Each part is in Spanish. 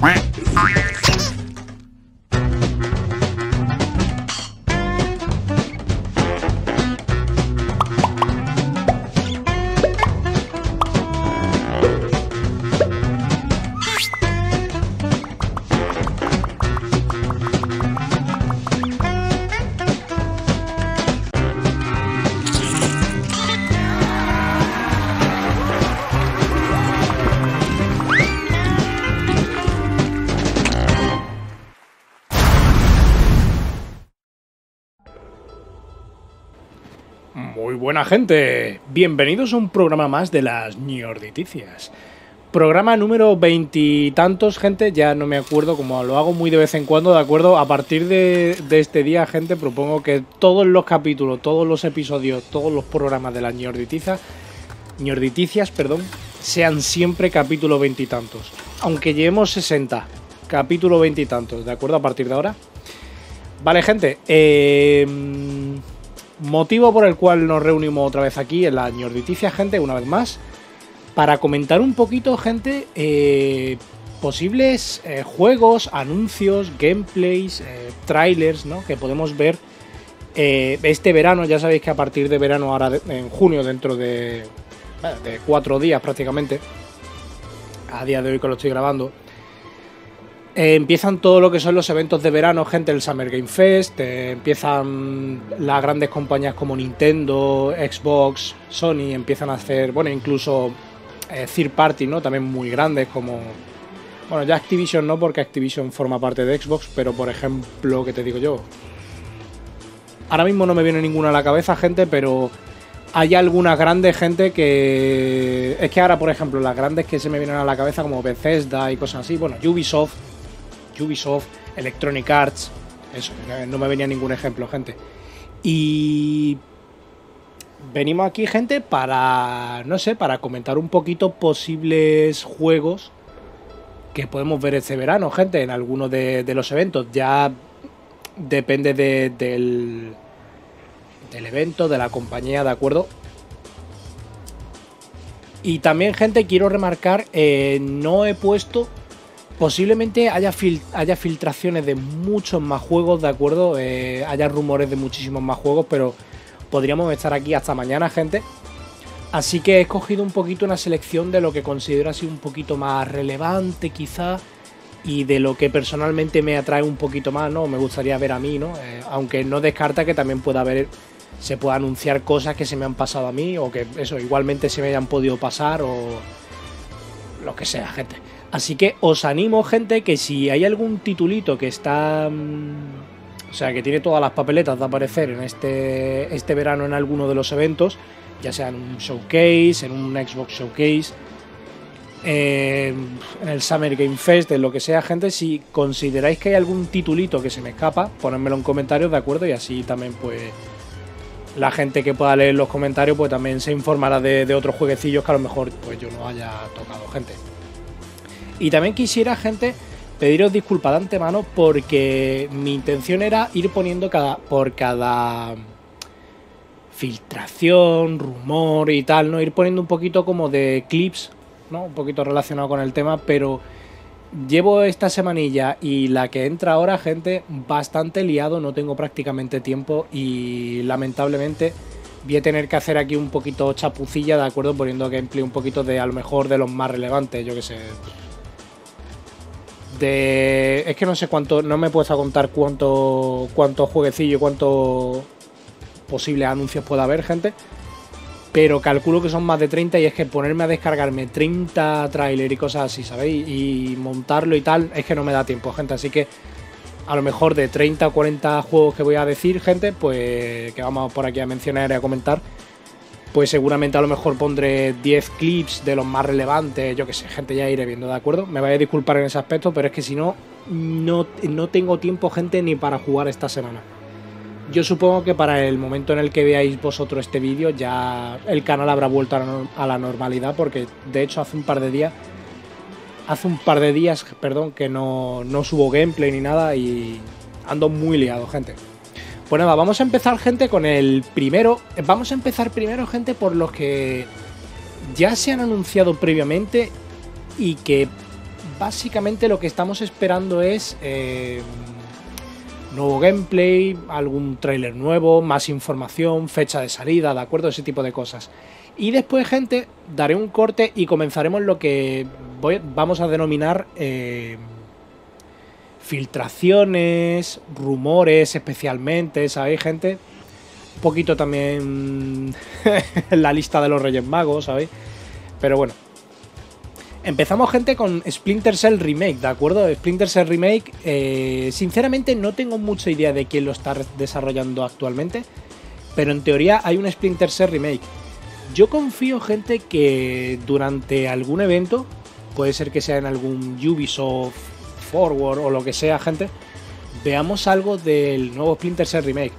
Muy buena gente, bienvenidos a un programa más de las Ñorditicias. Programa número veintitantos, gente, ya no me acuerdo, como lo hago muy de vez en cuando, ¿de acuerdo? A partir de, de este día, gente, propongo que todos los capítulos, todos los episodios, todos los programas de las Ñorditicias, Ñorditicias, perdón, sean siempre capítulo veintitantos. Aunque llevemos 60, capítulo veintitantos, ¿de acuerdo? A partir de ahora. Vale, gente, eh Motivo por el cual nos reunimos otra vez aquí en la Ñorditicia, gente, una vez más, para comentar un poquito, gente, eh, posibles eh, juegos, anuncios, gameplays, eh, trailers, ¿no? Que podemos ver este verano. Ya sabéis que a partir de verano, ahora en junio, dentro de, de cuatro días prácticamente, a día de hoy que lo estoy grabando, eh, empiezan todo lo que son los eventos de verano, gente, el Summer Game Fest, eh, empiezan las grandes compañías como Nintendo, Xbox, Sony, empiezan a hacer, bueno, incluso eh, third party, ¿no? También muy grandes como... Bueno, ya Activision no, porque Activision forma parte de Xbox, pero por ejemplo, ¿qué te digo yo? Ahora mismo no me viene ninguna a la cabeza, gente, pero hay algunas grandes gente que... Es que ahora, por ejemplo, las grandes que se me vienen a la cabeza como Bethesda y cosas así, bueno, Ubisoft, Ubisoft, Electronic Arts, eso, no me venía ningún ejemplo, gente. Y venimos aquí, gente, para, no sé, para comentar un poquito posibles juegos que podemos ver este verano, gente, en alguno de, los eventos. Ya depende del, del evento, de la compañía, ¿de acuerdo? Y también, gente, quiero remarcar, eh, no he puesto Posiblemente haya, haya filtraciones de muchos más juegos, ¿de acuerdo? Eh, haya rumores de muchísimos más juegos, pero podríamos estar aquí hasta mañana, gente. Así que he escogido un poquito una selección de lo que considero así un poquito más relevante, quizá, y de lo que personalmente me atrae un poquito más, ¿no? Me gustaría ver a mí, ¿no? Eh, aunque no descarta que también pueda haber, se pueda anunciar cosas que se me han pasado a mí, o que eso, igualmente se me hayan podido pasar, o lo que sea, gente. Así que os animo, gente, que si hay algún titulito que está. Mm, o sea, que tiene todas las papeletas de aparecer en este, este verano en alguno de los eventos, ya sea en un showcase, en un Xbox Showcase, en el Summer Game Fest, en lo que sea, gente, si consideráis que hay algún titulito que se me escapa, ponedmelo en comentarios, ¿de acuerdo? Y así también, pues, la gente que pueda leer los comentarios, pues también se informará de, de otros jueguecillos que a lo mejor, pues, yo no haya tocado, gente. Y también quisiera, gente, pediros disculpas de antemano porque mi intención era ir poniendo cada, por cada filtración, rumor y tal, ¿no? Ir poniendo un poquito como de clips, ¿no? Un poquito relacionado con el tema, pero llevo esta semanilla y la que entra ahora, gente, bastante liado, no tengo prácticamente tiempo y lamentablemente voy a tener que hacer aquí un poquito chapucilla, ¿de acuerdo? Poniendo gameplay un poquito de a lo mejor de los más relevantes, yo que sé, es que no sé cuánto. No me he puesto a contar cuánto. cuánto jueguecillo y cuánto posibles anuncios pueda haber, gente. Pero calculo que son más de 30 y es que ponerme a descargarme 30 trailers y cosas así, ¿sabéis? Y montarlo y tal, es que no me da tiempo, gente. Así que a lo mejor de 30 o 40 juegos que voy a decir, gente, pues que vamos por aquí a mencionar y a comentar, pues seguramente a lo mejor pondré 10 clips de los más relevantes, yo que sé, gente ya iré viendo, ¿de acuerdo? Me vaya a disculpar en ese aspecto, pero es que si no, no, no tengo tiempo, gente, ni para jugar esta semana. Yo supongo que para el momento en el que veáis vosotros este vídeo ya el canal habrá vuelto a la normalidad, porque de hecho hace un par de días, hace un par de días, perdón, que no, no subo gameplay ni nada y ando muy liado, gente. Pues nada, vamos a empezar, gente, con el primero. Vamos a empezar primero, gente, por los que ya se han anunciado previamente y que básicamente lo que estamos esperando es eh, nuevo gameplay, algún tráiler nuevo, más información, fecha de salida, ¿de acuerdo? Ese tipo de cosas. Y después, gente, daré un corte y comenzaremos lo que vamos a denominar eh, filtraciones, rumores especialmente, ¿sabéis, gente? Un poquito también la lista de los Reyes Magos, ¿sabéis? Pero bueno. Empezamos, gente, con Splinter Cell Remake, ¿de acuerdo? Splinter Cell Remake, eh, sinceramente no tengo mucha idea de quién lo está desarrollando actualmente, pero en teoría hay un Splinter Cell Remake. Yo confío, gente, que durante algún evento, puede ser que sea en algún Ubisoft Forward o lo que sea, gente, veamos algo del nuevo Splinter Cell Remake.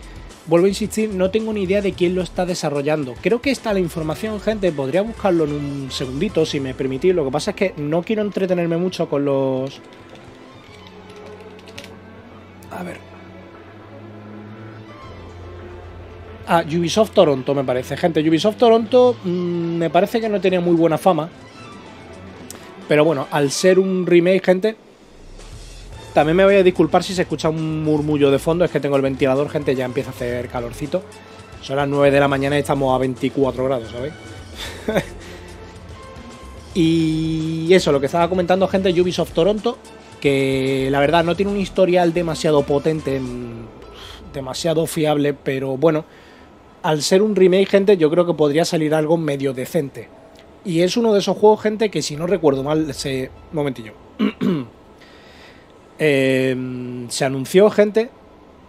Vuelvo a insistir, no tengo ni idea de quién lo está desarrollando. Creo que está la información, gente. Podría buscarlo en un segundito, si me permitís. Lo que pasa es que no quiero entretenerme mucho con los... A ver. Ah, Ubisoft Toronto, me parece. Gente, Ubisoft Toronto mm, me parece que no tenía muy buena fama. Pero bueno, al ser un remake, gente, también me voy a disculpar si se escucha un murmullo de fondo, es que tengo el ventilador, gente, ya empieza a hacer calorcito. Son las 9 de la mañana y estamos a 24 grados, ¿sabéis? y eso, lo que estaba comentando, gente, Ubisoft Toronto, que la verdad no tiene un historial demasiado potente, demasiado fiable, pero bueno, al ser un remake, gente, yo creo que podría salir algo medio decente. Y es uno de esos juegos, gente, que si no recuerdo mal, ese momentillo. Em, se anunció, gente.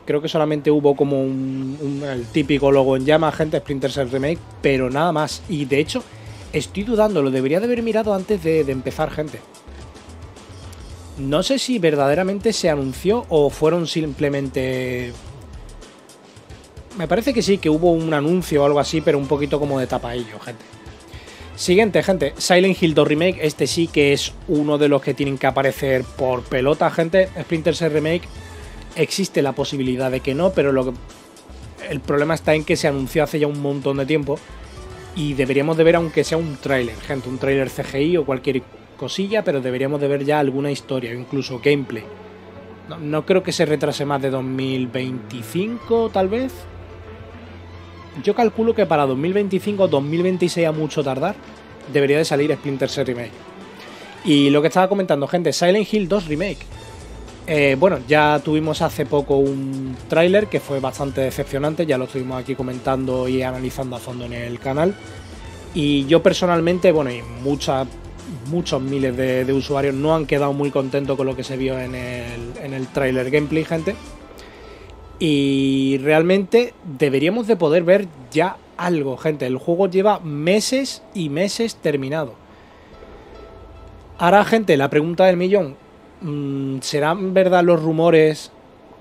Creo que solamente hubo como un, el típico logo en llama, gente, Splinter Cell Remake, pero nada más. Y de hecho, estoy dudando, lo debería de haber mirado antes de, de empezar, gente. No sé si verdaderamente se anunció o fueron simplemente me parece que sí, que hubo un anuncio o algo así, pero un poquito como de tapaillo, gente. Siguiente, gente, Silent Hill 2 Remake, este sí que es uno de los que tienen que aparecer por pelota, gente. Splinter Cell Remake, existe la posibilidad de que no, pero lo que... el problema está en que se anunció hace ya un montón de tiempo y deberíamos de ver aunque sea un tráiler, gente, un tráiler CGI o cualquier cosilla, pero deberíamos de ver ya alguna historia, incluso gameplay. No, no creo que se retrase más de 2025, tal vez, yo calculo que para 2025 2026 a mucho tardar debería de salir Splinter Cell Remake. Y lo que estaba comentando, gente, Silent Hill 2 Remake. Eh, bueno, ya tuvimos hace poco un tráiler que fue bastante decepcionante, ya lo estuvimos aquí comentando y analizando a fondo en el canal. Y yo personalmente, bueno, y muchos miles de, usuarios no han quedado muy contentos con lo que se vio en el, en el tráiler gameplay, gente. Y realmente deberíamos de poder ver ya algo, gente. El juego lleva meses y meses terminado. Ahora, gente, la pregunta del millón. Mm, ¿Serán verdad los rumores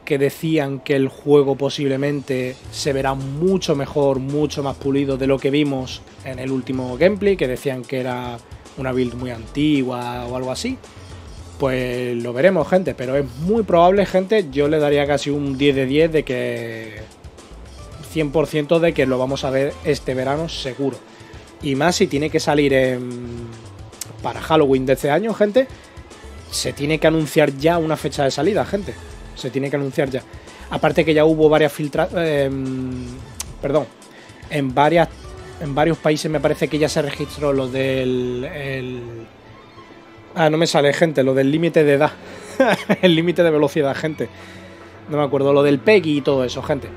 que decían que el juego posiblemente se verá mucho mejor, mucho más pulido de lo que vimos en el último gameplay? Que decían que era una build muy antigua o algo así. Pues lo veremos, gente, pero es muy probable, gente, yo le daría casi un 10 de 10 de que 100% de que lo vamos a ver este verano seguro. Y más si tiene que salir para Halloween de este año, gente, se tiene que anunciar ya una fecha de salida, gente. Se tiene que anunciar ya. Aparte que ya hubo varias filtraciones, em, perdón, en varias en varios países me parece que ya se registró lo del Ah, no me sale, gente, lo del límite de edad. el límite de velocidad, gente. No me acuerdo, lo del PEGI y todo eso, gente.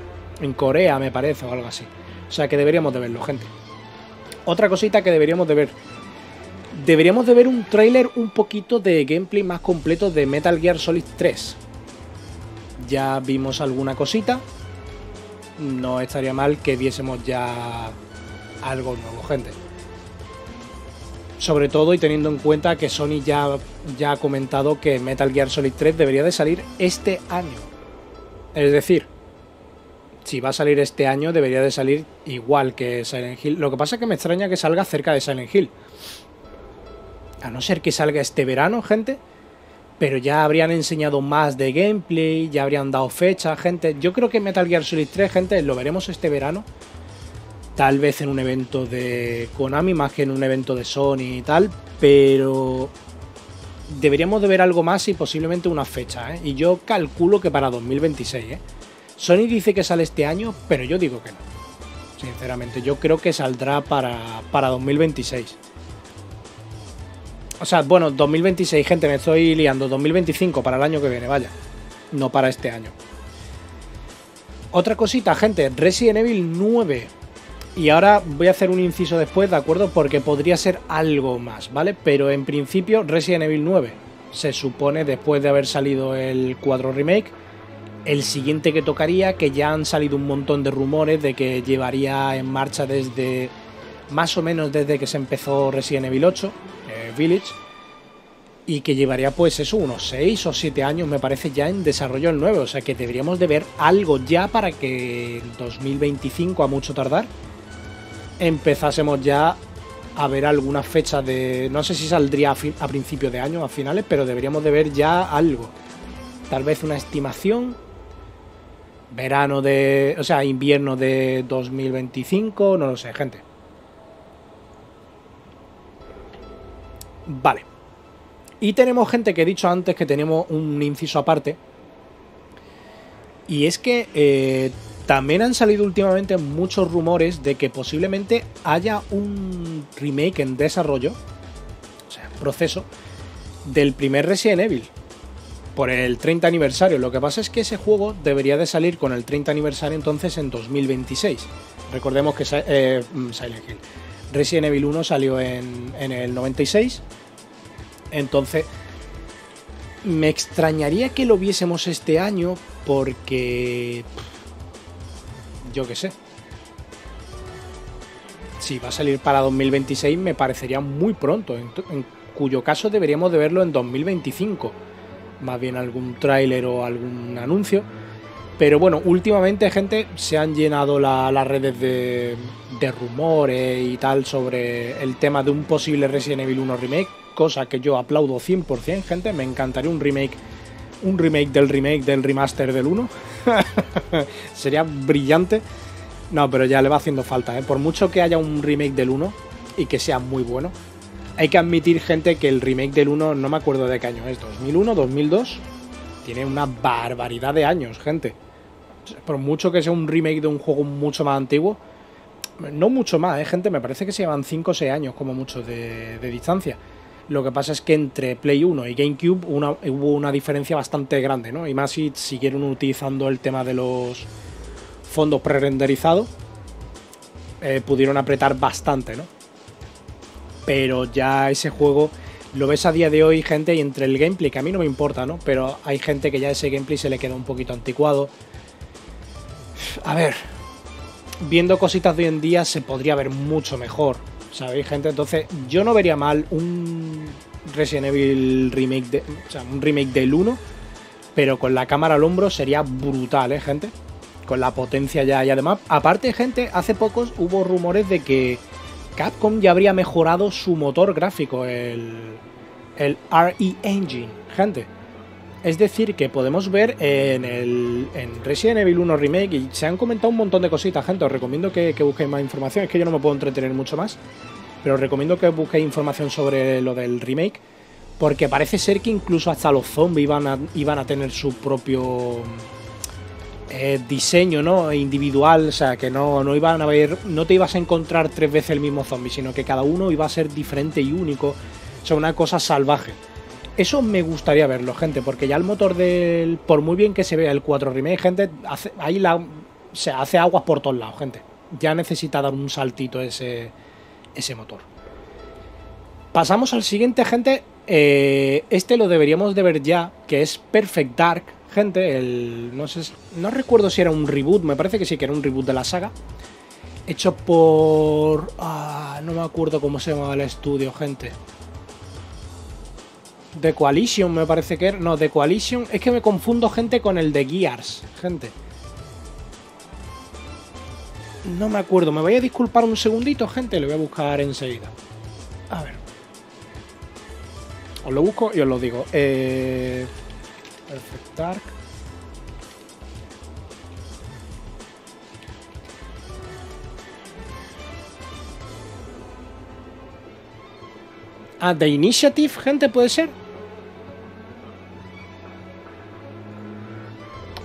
En Corea, me parece, o algo así. O sea que deberíamos de verlo, gente. Otra cosita que deberíamos de ver. Deberíamos de ver un tráiler un poquito de gameplay más completo de Metal Gear Solid 3. Ya vimos alguna cosita. No estaría mal que viésemos ya algo nuevo, gente sobre todo y teniendo en cuenta que Sony ya, ya ha comentado que Metal Gear Solid 3 debería de salir este año. Es decir, si va a salir este año debería de salir igual que Silent Hill. Lo que pasa es que me extraña que salga cerca de Silent Hill. A no ser que salga este verano, gente. Pero ya habrían enseñado más de gameplay, ya habrían dado fecha, gente. Yo creo que Metal Gear Solid 3, gente, lo veremos este verano tal vez en un evento de Konami más que en un evento de Sony y tal, pero deberíamos de ver algo más y posiblemente una fecha, ¿eh? Y yo calculo que para 2026, ¿eh? Sony dice que sale este año, pero yo digo que no. Sinceramente, yo creo que saldrá para, para 2026. O sea, bueno, 2026, gente, me estoy liando. 2025 para el año que viene, vaya. No para este año. Otra cosita, gente, Resident Evil 9. Y ahora voy a hacer un inciso después, ¿de acuerdo? Porque podría ser algo más, ¿vale? Pero en principio, Resident Evil 9 se supone después de haber salido el 4 Remake. El siguiente que tocaría, que ya han salido un montón de rumores de que llevaría en marcha desde más o menos desde que se empezó Resident Evil 8, eh, Village, y que llevaría pues eso, unos 6 o 7 años me parece ya en desarrollo el 9, o sea que deberíamos de ver algo ya para que en 2025 a mucho tardar empezásemos ya a ver alguna fecha de, no sé si saldría a, a principios de año, a finales, pero deberíamos de ver ya algo, tal vez una estimación verano de, o sea, invierno de 2025, no lo sé, gente. Vale. Y tenemos gente que he dicho antes que tenemos un inciso aparte. Y es que eh, también han salido últimamente muchos rumores de que posiblemente haya un remake en desarrollo, o sea, proceso, del primer Resident Evil. Por el 30 aniversario. Lo que pasa es que ese juego debería de salir con el 30 aniversario entonces en 2026. Recordemos que eh, mm, Silent Hill. Resident Evil 1 salió en, en el 96 entonces, me extrañaría que lo viésemos este año porque... Yo qué sé. Si va a salir para 2026 me parecería muy pronto, en, cuyo caso deberíamos de verlo en 2025. Más bien algún tráiler o algún anuncio. Pero bueno, últimamente, gente, se han llenado las redes de, de rumores y tal sobre el tema de un posible Resident Evil 1 remake cosa que yo aplaudo 100%, gente. Me encantaría un remake, un remake del remake del remaster del 1. Sería brillante. No, pero ya le va haciendo falta, ¿eh? Por mucho que haya un remake del 1 y que sea muy bueno, hay que admitir, gente, que el remake del 1, no me acuerdo de qué año es, 2001, 2002, tiene una barbaridad de años, gente. Por mucho que sea un remake de un juego mucho más antiguo, no mucho más, ¿eh, gente? Me parece que se llevan 5 o 6 años como mucho de distancia. Lo que pasa es que entre Play 1 y GameCube hubo una diferencia bastante grande, ¿no? Y más si siguieron utilizando el tema de los fondos pre-renderizados, eh, pudieron apretar bastante, ¿no? Pero ya ese juego lo ves a día de hoy, gente, y entre el gameplay, que a mí no me importa, ¿no? Pero hay gente que ya ese gameplay se le queda un poquito anticuado. A ver, viendo cositas de hoy en día se podría ver mucho mejor. ¿Sabéis, gente? Entonces, yo no vería mal un Resident Evil remake, de, o sea, un remake del 1, pero con la cámara al hombro sería brutal, ¿eh, gente? Con la potencia ya y además, aparte, gente, hace pocos hubo rumores de que Capcom ya habría mejorado su motor gráfico, el, el RE Engine, gente. Es decir, que podemos ver en, el, en Resident Evil 1 Remake, y se han comentado un montón de cositas, gente, os recomiendo que, que busquéis más información, es que yo no me puedo entretener mucho más pero os recomiendo que busquéis información sobre lo del remake, porque parece ser que incluso hasta los zombies iban a, tener su propio eh, diseño ¿no? individual, o sea, que no, no iban a ver, no te ibas a encontrar tres veces el mismo zombie, sino que cada uno iba a ser diferente y único, o sea, una cosa salvaje. Eso me gustaría verlo, gente, porque ya el motor del. Por muy bien que se vea el 4 Remake, gente, ahí la, se hace aguas por todos lados, gente. Ya necesita dar un saltito ese, ese motor. Pasamos al siguiente, gente. Eh, este lo deberíamos de ver ya, que es Perfect Dark, gente. El, no, sé, no recuerdo si era un reboot, me parece que sí que era un reboot de la saga. Hecho por... Ah, no me acuerdo cómo se llama el estudio, gente. The Coalition me parece que era... No, The Coalition... Es que me confundo, gente, con el de Gears, gente. No me acuerdo. Me voy a disculpar un segundito, gente. Lo voy a buscar enseguida. A ver. Os lo busco y os lo digo. Eh... Perfect Dark. Ah, The Initiative, gente, puede ser.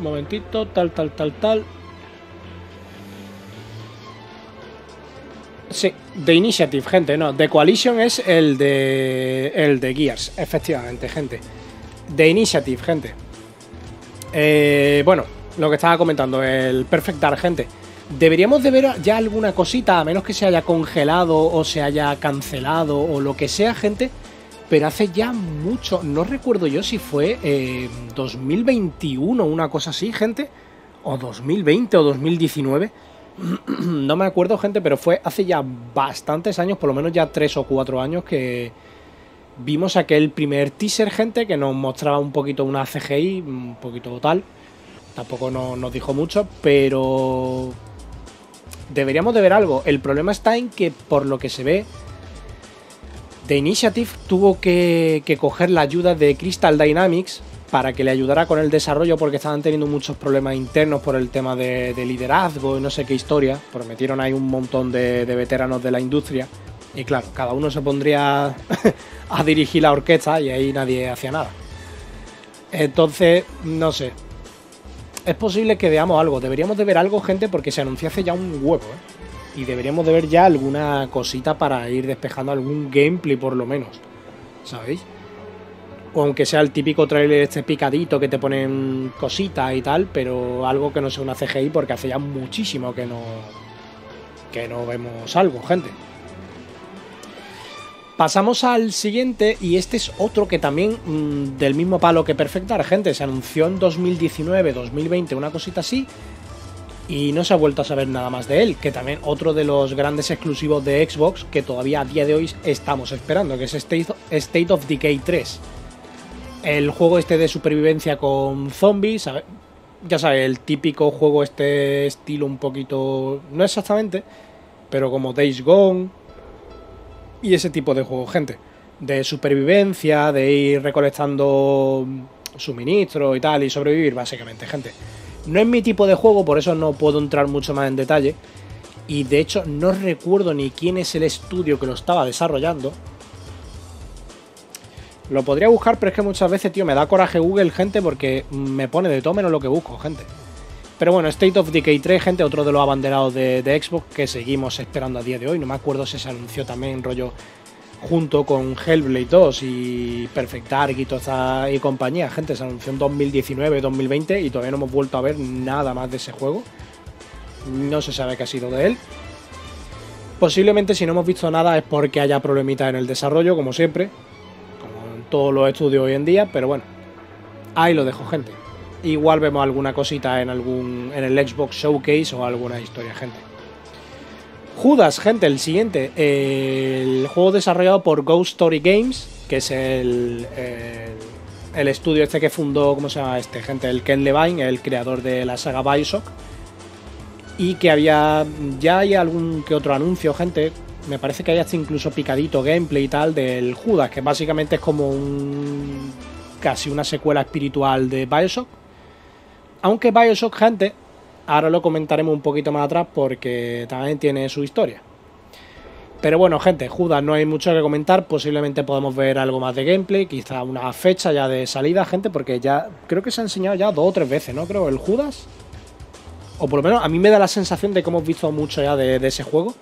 Momentito, tal, tal, tal, tal. Sí, The Initiative, gente, no. The Coalition es el de. El de Gears, efectivamente, gente. The Initiative, gente. Eh, bueno, lo que estaba comentando, el Perfect Dark, gente. Deberíamos de ver ya alguna cosita, a menos que se haya congelado o se haya cancelado o lo que sea, gente. Pero hace ya mucho, no recuerdo yo si fue 2021 eh, una cosa así, gente. O 2020 o 2019 no me acuerdo, gente, pero fue hace ya bastantes años, por lo menos ya tres o cuatro años, que vimos aquel primer teaser, gente, que nos mostraba un poquito una CGI, un poquito tal. Tampoco nos dijo mucho, pero deberíamos de ver algo. El problema está en que, por lo que se ve, The Initiative tuvo que, coger la ayuda de Crystal Dynamics para que le ayudara con el desarrollo porque estaban teniendo muchos problemas internos por el tema de, liderazgo y no sé qué historia. Prometieron ahí un montón de, veteranos de la industria y claro, cada uno se pondría a dirigir la orquesta y ahí nadie hacía nada. Entonces, no sé. Es posible que veamos algo. Deberíamos de ver algo, gente, porque se anunció hace ya un huevo, ¿eh? Y deberíamos de ver ya alguna cosita para ir despejando algún gameplay por lo menos. ¿Sabéis? o aunque sea el típico trailer este picadito que te ponen cositas y tal, pero algo que no sea una CGI porque hace ya muchísimo que no que no vemos algo, gente. Pasamos al siguiente y este es otro que también mm, del mismo palo que Perfectar, gente, se anunció en 2019, 2020, una cosita así y no se ha vuelto a saber nada más de él, que también otro de los grandes exclusivos de Xbox que todavía a día de hoy estamos esperando, que es State of Decay 3 el juego este de supervivencia con zombies, ya sabes, el típico juego este estilo un poquito, no exactamente, pero como Days Gone y ese tipo de juego, gente, de supervivencia, de ir recolectando suministros y tal y sobrevivir básicamente, gente. No es mi tipo de juego, por eso no puedo entrar mucho más en detalle. Y de hecho no recuerdo ni quién es el estudio que lo estaba desarrollando. Lo podría buscar, pero es que muchas veces, tío, me da coraje Google, gente, porque me pone de todo menos lo que busco, gente. Pero bueno, State of Decay 3, gente, otro de los abanderados de, Xbox que seguimos esperando a día de hoy. No me acuerdo si se anunció también rollo junto con Hellblade 2 y Perfect Dark y toda y compañía. Gente, se anunció en 2019, 2020 y todavía no hemos vuelto a ver nada más de ese juego. No se sabe qué ha sido de él. Posiblemente si no hemos visto nada es porque haya problemitas en el desarrollo, como siempre todos los estudios hoy en día, pero bueno, ahí lo dejo, gente. Igual vemos alguna cosita en algún en el Xbox Showcase o alguna historia, gente. Judas, gente, el siguiente, el juego desarrollado por Ghost Story Games, que es el, el, estudio este que fundó, ¿cómo se llama este? Gente, el Ken Levine, el creador de la saga Bioshock. Y que había, ya hay algún que otro anuncio, gente, me parece que hay hasta incluso picadito gameplay y tal del Judas, que básicamente es como un casi una secuela espiritual de Bioshock. Aunque Bioshock, gente, ahora lo comentaremos un poquito más atrás porque también tiene su historia. Pero bueno, gente, Judas no hay mucho que comentar. Posiblemente podemos ver algo más de gameplay, quizá una fecha ya de salida, gente, porque ya creo que se ha enseñado ya dos o tres veces, ¿no? Creo el Judas. O por lo menos a mí me da la sensación de que hemos visto mucho ya de ese juego.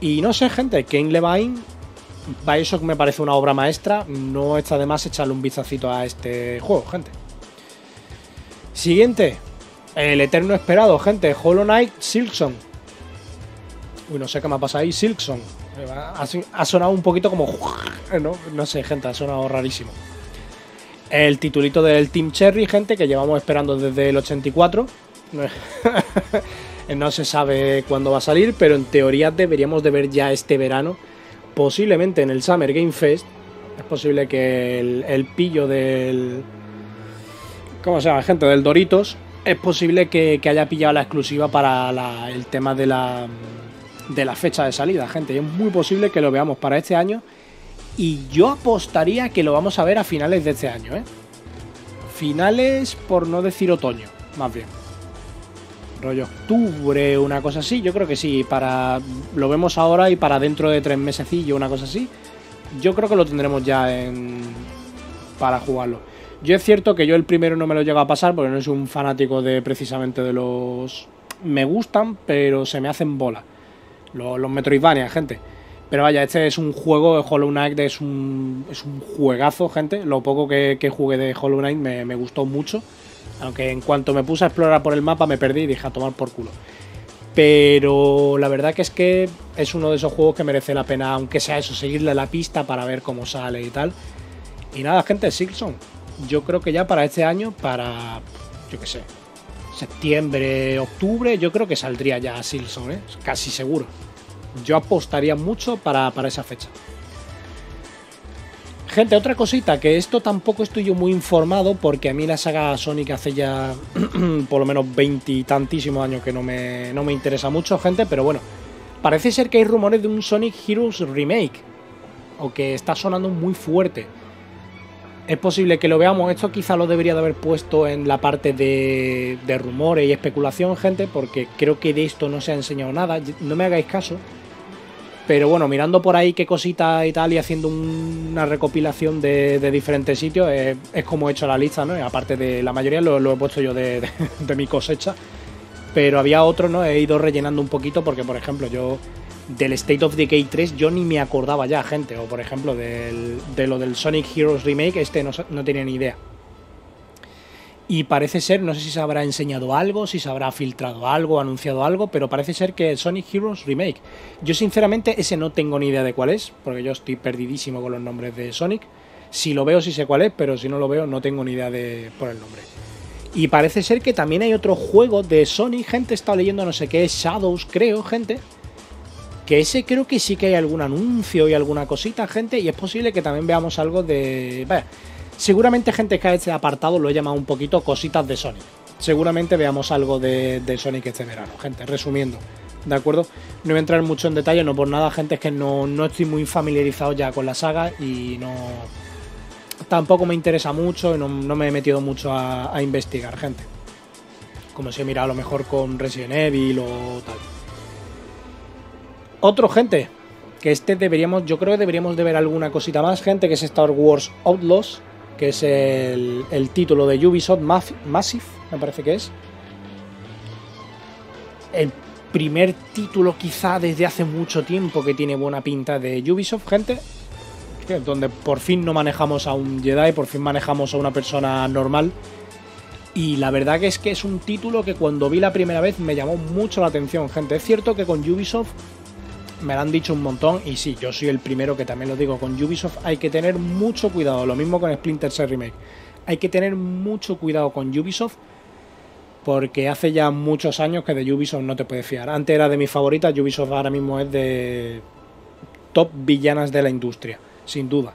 Y no sé, gente, Kane Levine, Bioshock me parece una obra maestra. No está de más echarle un vistacito a este juego, gente. Siguiente, el eterno esperado, gente, Hollow Knight Silkson. Uy, no sé qué me ha pasado ahí, Silkson. Ha, sonado un poquito como. No, no sé, gente, ha sonado rarísimo. El titulito del Team Cherry, gente, que llevamos esperando desde el 84. No se sabe cuándo va a salir, pero en teoría deberíamos de ver ya este verano, posiblemente en el Summer Game Fest. Es posible que el, pillo del... ¿Cómo se llama? Gente del Doritos. Es posible que, haya pillado la exclusiva para el tema de la, de la fecha de salida, gente. Es muy posible que lo veamos para este año. Y yo apostaría que lo vamos a ver a finales de este año, ¿eh? Finales, por no decir otoño, más bien rollo octubre, una cosa así. Yo creo que sí, para lo vemos ahora y para dentro de tres mesecillos, una cosa así. Yo creo que lo tendremos ya en para jugarlo. Yo es cierto que yo el primero no me lo llego a pasar porque no soy un fanático de precisamente de los... Me gustan, pero se me hacen bola. Los, los Metroidvania, gente. Pero vaya, este es un juego, Hollow Knight es un, es un juegazo, gente. Lo poco que, que jugué de Hollow Knight me, me, gustó mucho. Aunque en cuanto me puse a explorar por el mapa me perdí y dije a tomar por culo. Pero la verdad que es que es uno de esos juegos que merece la pena, aunque sea eso, seguirle la pista para ver cómo sale y tal. Y nada, gente, Silson. Yo creo que ya para este año, para, yo qué sé, septiembre, octubre, yo creo que saldría ya Silson, ¿eh? casi seguro yo apostaría mucho para, esa fecha. Gente, otra cosita, que esto tampoco estoy yo muy informado porque a mí la saga Sonic hace ya por lo menos veintitantísimos años que no me, no me interesa mucho, gente, pero bueno, parece ser que hay rumores de un Sonic Heroes Remake, o que está sonando muy fuerte. Es posible que lo veamos, esto quizá lo debería de haber puesto en la parte de, de rumores y especulación, gente, porque creo que de esto no se ha enseñado nada, no me hagáis caso pero bueno, mirando por ahí qué cositas y tal y haciendo una recopilación de, diferentes sitios, es como he hecho la lista, ¿no? aparte de la mayoría lo, he puesto yo de, mi cosecha. Pero había otros, ¿no? He ido rellenando un poquito porque, por ejemplo, yo del State of Decay 3 yo ni me acordaba ya, gente. O por ejemplo, de lo del Sonic Heroes Remake, este no, no tenía ni idea. Y parece ser, no sé si se habrá enseñado algo, si se habrá filtrado algo, anunciado algo, pero parece ser que Sonic Heroes Remake. Yo sinceramente ese no tengo ni idea de cuál es, porque yo estoy perdidísimo con los nombres de Sonic. Si lo veo sí sé cuál es, pero si no lo veo no tengo ni idea de por el nombre. Y parece ser que también hay otro juego de Sonic, gente está leyendo no sé qué Shadows, creo, gente. Que ese creo que sí que hay algún anuncio y alguna cosita, gente, y es posible que también veamos algo de... Vaya, Seguramente gente que ha este apartado lo he llamado un poquito cositas de Sonic. Seguramente veamos algo de, Sonic este verano, gente, resumiendo. ¿De acuerdo? No voy a entrar mucho en detalle, no por nada, gente, es que no, estoy muy familiarizado ya con la saga y no. Tampoco me interesa mucho y no, me he metido mucho a, a, investigar, gente. Como si he mirado a lo mejor con Resident Evil o tal. Otro, gente, que este deberíamos, yo creo que deberíamos de ver alguna cosita más, gente, que es Star Wars Outlaws, que es el, título de Ubisoft Massive, me parece que es. El primer título quizá desde hace mucho tiempo que tiene buena pinta de Ubisoft, gente. Donde por fin no manejamos a un Jedi, por fin manejamos a una persona normal. Y la verdad que es que es un título que cuando vi la primera vez me llamó mucho la atención, gente. Es cierto que con Ubisoft me lo han dicho un montón y sí, yo soy el primero que también lo digo, con Ubisoft hay que tener mucho cuidado, lo mismo con Splinter Cell Remake, hay que tener mucho cuidado con Ubisoft porque hace ya muchos años que de Ubisoft no te puedes fiar. Antes era de mis favoritas, Ubisoft ahora mismo es de top villanas de la industria, sin duda.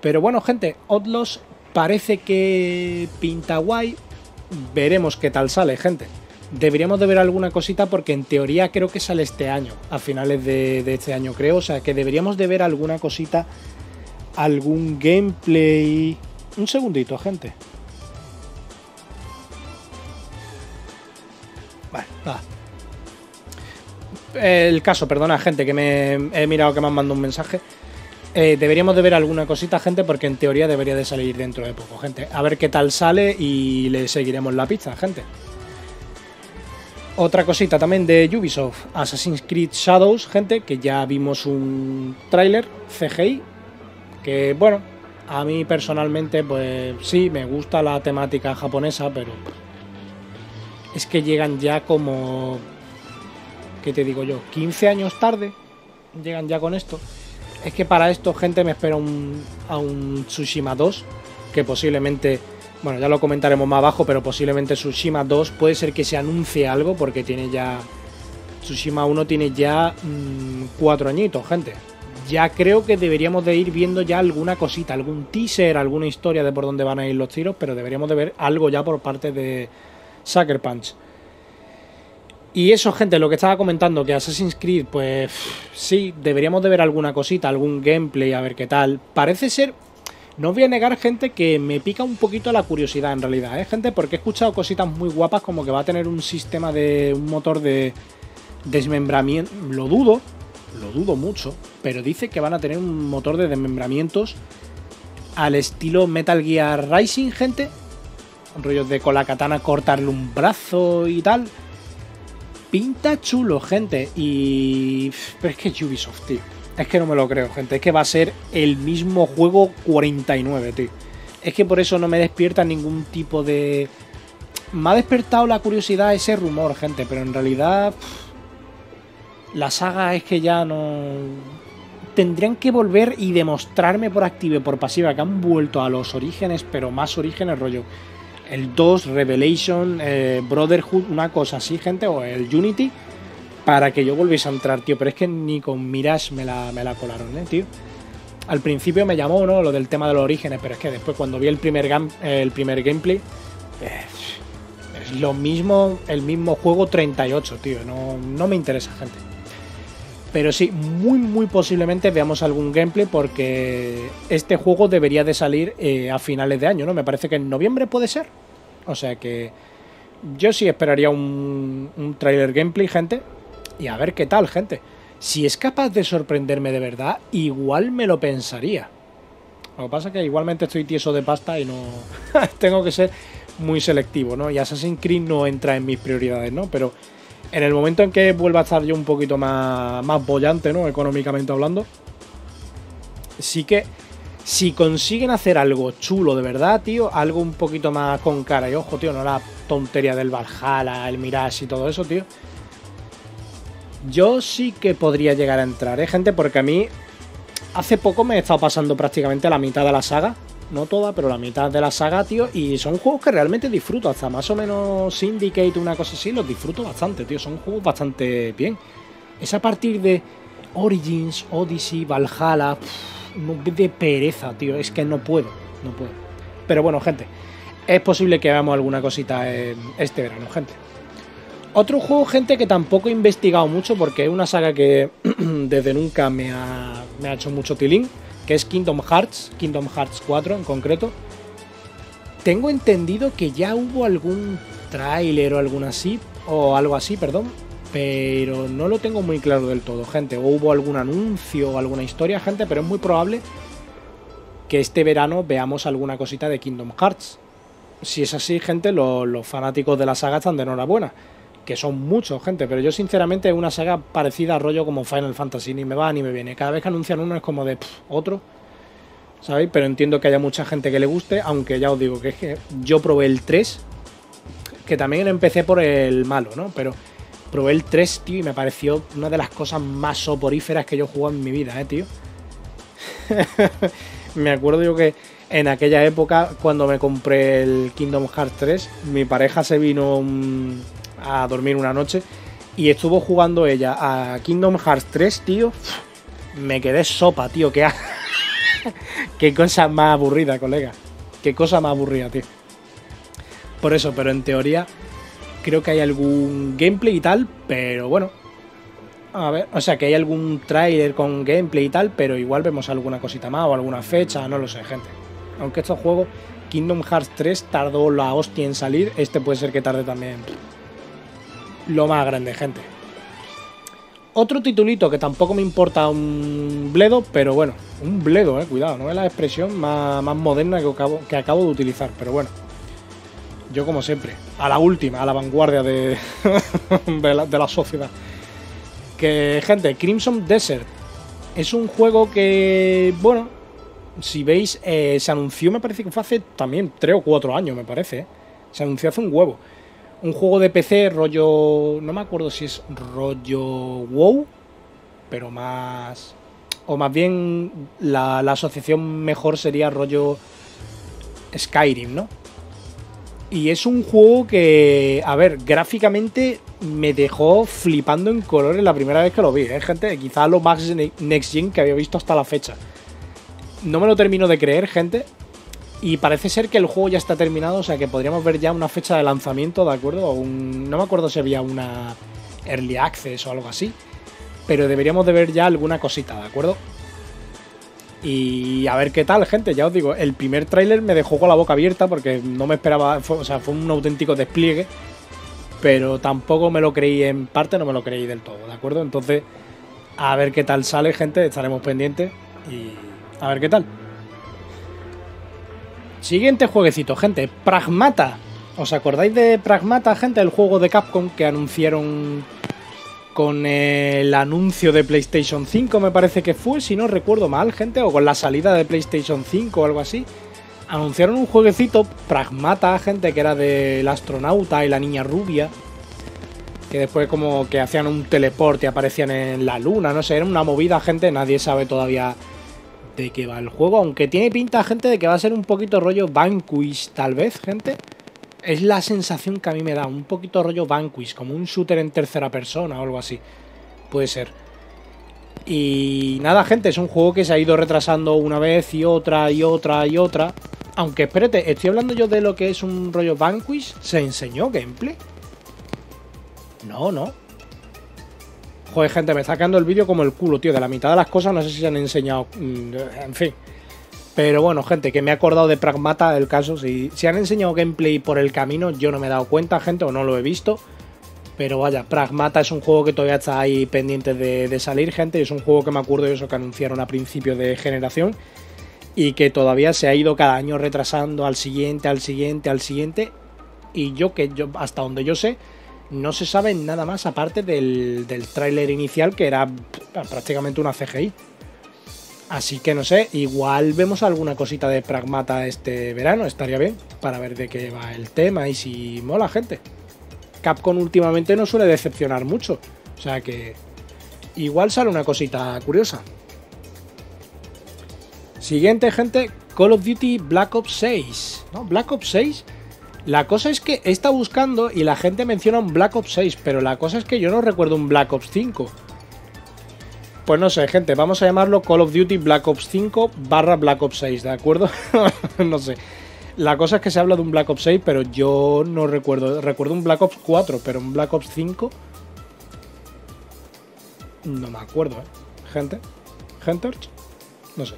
Pero bueno, gente, Outlaws parece que pinta guay. Veremos qué tal sale, gente deberíamos de ver alguna cosita porque en teoría creo que sale este año, a finales de, este año creo, o sea que deberíamos de ver alguna cosita, algún gameplay... Un segundito, gente. Vale, nada. El caso, perdona, gente, que me he mirado que me han mandado un mensaje. Eh, deberíamos de ver alguna cosita, gente, porque en teoría debería de salir dentro de poco, gente. A ver qué tal sale y le seguiremos la pista, gente. Otra cosita también de Ubisoft, Assassin's Creed Shadows, gente, que ya vimos un tráiler CGI, que bueno, a mí personalmente pues sí, me gusta la temática japonesa, pero es que llegan ya como, ¿qué te digo yo? 15 años tarde, llegan ya con esto. Es que para esto, gente, me espera un, a un Tsushima 2, que posiblemente bueno, ya lo comentaremos más abajo, pero posiblemente Tsushima 2 puede ser que se anuncie algo porque tiene ya... Tsushima 1 tiene ya mmm, cuatro añitos, gente. Ya creo que deberíamos de ir viendo ya alguna cosita, algún teaser, alguna historia de por dónde van a ir los tiros, pero deberíamos de ver algo ya por parte de Sucker Punch. Y eso, gente, lo que estaba comentando, que Assassin's Creed, pues sí, deberíamos de ver alguna cosita, algún gameplay, a ver qué tal. Parece ser, no os voy a negar, gente, que me pica un poquito la curiosidad en realidad, ¿eh, gente? Porque he escuchado cositas muy guapas como que va a tener un sistema de. un motor de desmembramiento. Lo dudo, lo dudo mucho, pero dice que van a tener un motor de desmembramientos al estilo Metal Gear Rising, gente. Rollos de con la katana cortarle un brazo y tal. Pinta chulo, gente. Y. Pero es que es Ubisoft, tío. Es que no me lo creo, gente. Es que va a ser el mismo juego 49, tío. Es que por eso no me despierta ningún tipo de. Me ha despertado la curiosidad ese rumor, gente, pero en realidad. La saga es que ya no. Tendrían que volver y demostrarme por activa y por pasiva que han vuelto a los orígenes, pero más orígenes, rollo. El 2, Revelation, eh, Brotherhood, una cosa así, gente, o el Unity, para que yo volviese a entrar, tío. Pero es que ni con Mirage me la, me la colaron, ¿eh, tío? Al principio me llamó, ¿no? Lo del tema de los orígenes, pero es que después cuando vi el primer, el primer gameplay, es lo mismo, el mismo juego 38, tío. No, no me interesa, gente. Pero sí, muy muy posiblemente veamos algún gameplay porque este juego debería de salir eh, a finales de año, ¿no? Me parece que en noviembre puede ser. O sea que yo sí esperaría un, un trailer gameplay, gente. Y a ver qué tal, gente. Si es capaz de sorprenderme de verdad, igual me lo pensaría. Lo que pasa es que igualmente estoy tieso de pasta y no... Tengo que ser muy selectivo, ¿no? Y Assassin's Creed no entra en mis prioridades, ¿no? Pero en el momento en que vuelva a estar yo un poquito más, más bollante, ¿no? Económicamente hablando, sí que si consiguen hacer algo chulo de verdad, tío, algo un poquito más con cara y ojo, tío, no la tontería del Valhalla, el Mirage y todo eso, tío. Yo sí que podría llegar a entrar, ¿eh, gente? Porque a mí hace poco me he estado pasando prácticamente la mitad de la saga no toda, pero la mitad de la saga, tío. Y son juegos que realmente disfruto. Hasta más o menos Syndicate, una cosa así, los disfruto bastante, tío. Son juegos bastante bien. Es a partir de Origins, Odyssey, Valhalla. de pereza, tío. Es que no puedo, no puedo. Pero bueno, gente. Es posible que hagamos alguna cosita este verano, gente. Otro juego, gente, que tampoco he investigado mucho porque es una saga que desde nunca me ha, hecho mucho tilín que es Kingdom Hearts, Kingdom Hearts 4 en concreto. Tengo entendido que ya hubo algún tráiler o algo así, o algo así, perdón, pero no lo tengo muy claro del todo, gente. O hubo algún anuncio o alguna historia, gente, pero es muy probable que este verano veamos alguna cosita de Kingdom Hearts. Si es así, gente, los, fanáticos de la saga están de enhorabuena. Que son muchos, gente, pero yo sinceramente es una saga parecida a rollo como Final Fantasy, ni me va ni me viene. Cada vez que anuncian uno es como de otro, ¿sabéis? Pero entiendo que haya mucha gente que le guste, aunque ya os digo que es que yo probé el 3, que también empecé por el malo, ¿no? Pero probé el 3, tío, y me pareció una de las cosas más soporíferas que yo he jugado en mi vida, ¿eh, tío? me acuerdo yo que en aquella época, cuando me compré el Kingdom Hearts 3, mi pareja se vino... a dormir una noche y estuvo jugando ella a Kingdom Hearts 3, tío. Me quedé sopa, tío. Qué, qué cosa más aburrida, colega. Qué cosa más aburrida, tío. Por eso, pero en teoría creo que hay algún gameplay y tal, pero bueno. A ver, o sea, que hay algún trailer con gameplay y tal, pero igual vemos alguna cosita más o alguna fecha, no lo sé, gente. Aunque estos juegos, Kingdom Hearts 3 tardó la hostia en salir, este puede ser que tarde también lo más grande, gente. Otro titulito que tampoco me importa un bledo, pero bueno, un bledo, eh, cuidado, no es la expresión más, moderna que acabo, que acabo de utilizar, pero bueno. Yo como siempre, a la última, a la vanguardia de, de, la, sociedad. Que, gente, Crimson Desert es un juego que, bueno, si veis, eh, se anunció, me parece que fue hace también 3 o 4 años, me parece. Eh. Se anunció hace un huevo un juego de PC rollo, no me acuerdo si es rollo WoW, pero más, o más bien la, asociación mejor sería rollo Skyrim, ¿no? Y es un juego que, a ver, gráficamente me dejó flipando en colores la primera vez que lo vi, ¿eh, gente? Quizá lo más Next Gen que había visto hasta la fecha. No me lo termino de creer, gente, y parece ser que el juego ya está terminado, o sea que podríamos ver ya una fecha de lanzamiento, ¿de acuerdo? no me acuerdo si había una Early Access o algo así, pero deberíamos de ver ya alguna cosita, ¿de acuerdo? Y a ver qué tal, gente, ya os digo, el primer tráiler me dejó con la boca abierta porque no me esperaba, o sea, fue un auténtico despliegue, pero tampoco me lo creí en parte, no me lo creí del todo, ¿de acuerdo? Entonces, a ver qué tal sale, gente, estaremos pendientes y a ver qué tal. Siguiente jueguecito, gente. Pragmata. ¿Os acordáis de Pragmata, gente? El juego de Capcom que anunciaron con el anuncio de PlayStation 5, me parece que fue, si no recuerdo mal, gente, o con la salida de PlayStation 5 o algo así. Anunciaron un jueguecito, Pragmata, gente, que era del astronauta y la niña rubia. Que después como que hacían un teleporte y aparecían en la luna, no sé, era una movida, gente, nadie sabe todavía de qué va el juego. Aunque tiene pinta, gente, de que va a ser un poquito rollo Vanquish, tal vez, gente. Es la sensación que a mí me da, un poquito rollo Vanquish, como un shooter en tercera persona o algo así. Puede ser. Y nada, gente, es un juego que se ha ido retrasando una vez y otra y otra y otra. Aunque espérate, estoy hablando yo de lo que es un rollo Vanquish. ¿Se enseñó gameplay? No, no. Joder, gente, me está quedando el vídeo como el culo, tío. De la mitad de las cosas no sé si se han enseñado. Mm, en fin. Pero bueno, gente, que me he acordado de Pragmata el caso. Si, si han enseñado gameplay por el camino, yo no me he dado cuenta, gente, o no lo he visto. Pero vaya, Pragmata es un juego que todavía está ahí pendiente de, salir, gente. Es un juego que me acuerdo de eso que anunciaron a principio de generación. Y que todavía se ha ido cada año retrasando al siguiente, al siguiente, al siguiente. Y yo que yo, hasta donde yo sé, no se sabe nada más aparte del, del tráiler inicial que era prácticamente una CGI. Así que no sé, igual vemos alguna cosita de Pragmata este verano, estaría bien, para ver de qué va el tema y si mola gente. Capcom últimamente no suele decepcionar mucho, o sea que igual sale una cosita curiosa. Siguiente gente, Call of Duty Black Ops 6. ¿No? Black Ops 6. La cosa es que he estado buscando y la gente menciona un Black Ops 6, pero la cosa es que yo no recuerdo un Black Ops 5. Pues no sé, gente, vamos a llamarlo Call of Duty Black Ops 5 barra Black Ops 6, ¿de acuerdo? no sé. La cosa es que se habla de un Black Ops 6, pero yo no recuerdo. Recuerdo un Black Ops 4, pero un Black Ops 5. No me acuerdo, ¿eh? Gente. Hunters. No sé.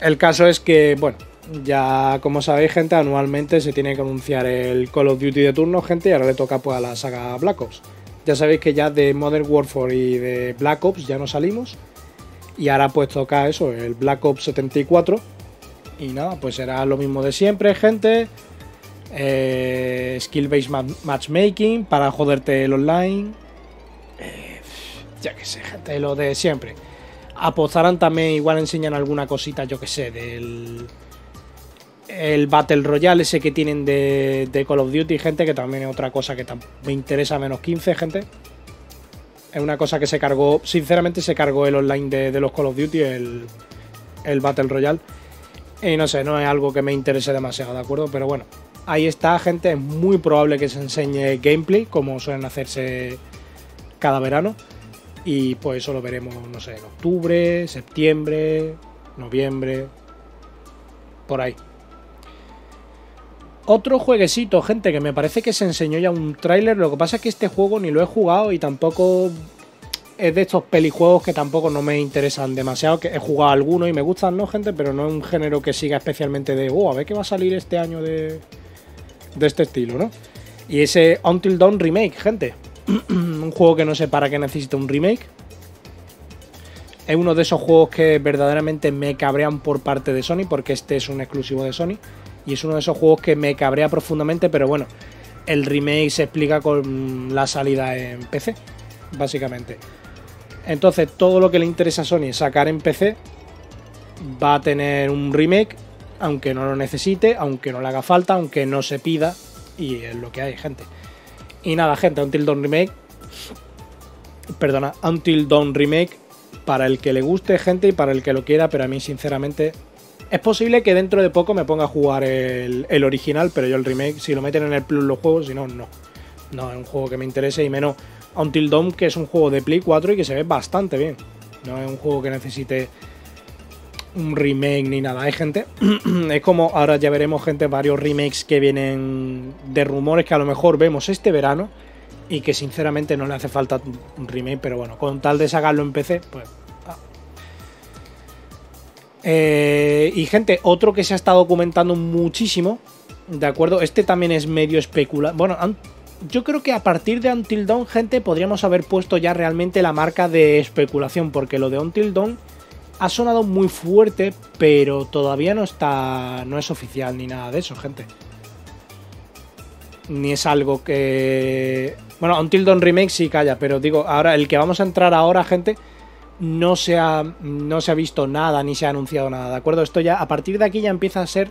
El caso es que, bueno, ya como sabéis, gente, anualmente se tiene que anunciar el Call of Duty de turno, gente, y ahora le toca pues a la saga Black Ops. Ya sabéis que ya de Modern Warfare y de Black Ops ya no salimos. Y ahora pues toca eso, el Black Ops 74. Y nada, pues será lo mismo de siempre, gente. Eh, Skill-based matchmaking para joderte el online. Eh, ya que sé, gente, lo de siempre. Apostarán también, igual enseñan alguna cosita, yo que sé, del el Battle Royale ese que tienen de, de, Call of Duty, gente, que también es otra cosa que me interesa menos 15, gente. Es una cosa que se cargó, sinceramente se cargó el online de, los Call of Duty, el, el Battle Royale. Y no sé, no es algo que me interese demasiado, ¿de acuerdo? Pero bueno, ahí está, gente. Es muy probable que se enseñe gameplay, como suelen hacerse cada verano. Y pues eso lo veremos, no sé, en octubre, septiembre, noviembre, por ahí. Otro jueguecito, gente, que me parece que se enseñó ya un tráiler. Lo que pasa es que este juego ni lo he jugado y tampoco es de estos pelijuegos que tampoco no me interesan demasiado. He jugado algunos y me gustan, ¿no, gente? Pero no es un género que siga especialmente de, oh, a ver qué va a salir este año de, de este estilo, ¿no? Y ese Until Dawn Remake, gente. un juego que no sé para qué necesita un remake. Es uno de esos juegos que verdaderamente me cabrean por parte de Sony, porque este es un exclusivo de Sony. Y es uno de esos juegos que me cabrea profundamente, pero bueno, el remake se explica con la salida en PC, básicamente. Entonces, todo lo que le interesa a Sony sacar en PC va a tener un remake, aunque no lo necesite, aunque no le haga falta, aunque no se pida, y es lo que hay, gente. Y nada, gente, Until Dawn Remake. Perdona, Until Dawn Remake. Para el que le guste, gente, y para el que lo quiera, pero a mí, sinceramente, es posible que dentro de poco me ponga a jugar el, original, pero yo el remake, si lo meten en el Plus los juegos, si no, no. No es un juego que me interese y menos Until Dawn, que es un juego de Play 4 y que se ve bastante bien. No es un juego que necesite un remake ni nada. Hay gente, es como ahora ya veremos gente, varios remakes que vienen de rumores que a lo mejor vemos este verano y que sinceramente no le hace falta un remake, pero bueno, con tal de sacarlo en PC, pues eh, y gente, otro que se ha estado documentando muchísimo, ¿de acuerdo? Este también es medio especulado. Bueno, yo creo que a partir de Until Dawn, gente, podríamos haber puesto ya realmente la marca de especulación, porque lo de Until Dawn ha sonado muy fuerte, pero todavía no está. no es oficial ni nada de eso, gente. Ni es algo que. Bueno, Until Dawn Remake sí calla, pero digo, ahora el que vamos a entrar ahora, gente, no se ha, no se ha visto nada ni se ha anunciado nada, ¿de acuerdo? Esto ya, a partir de aquí ya empieza a ser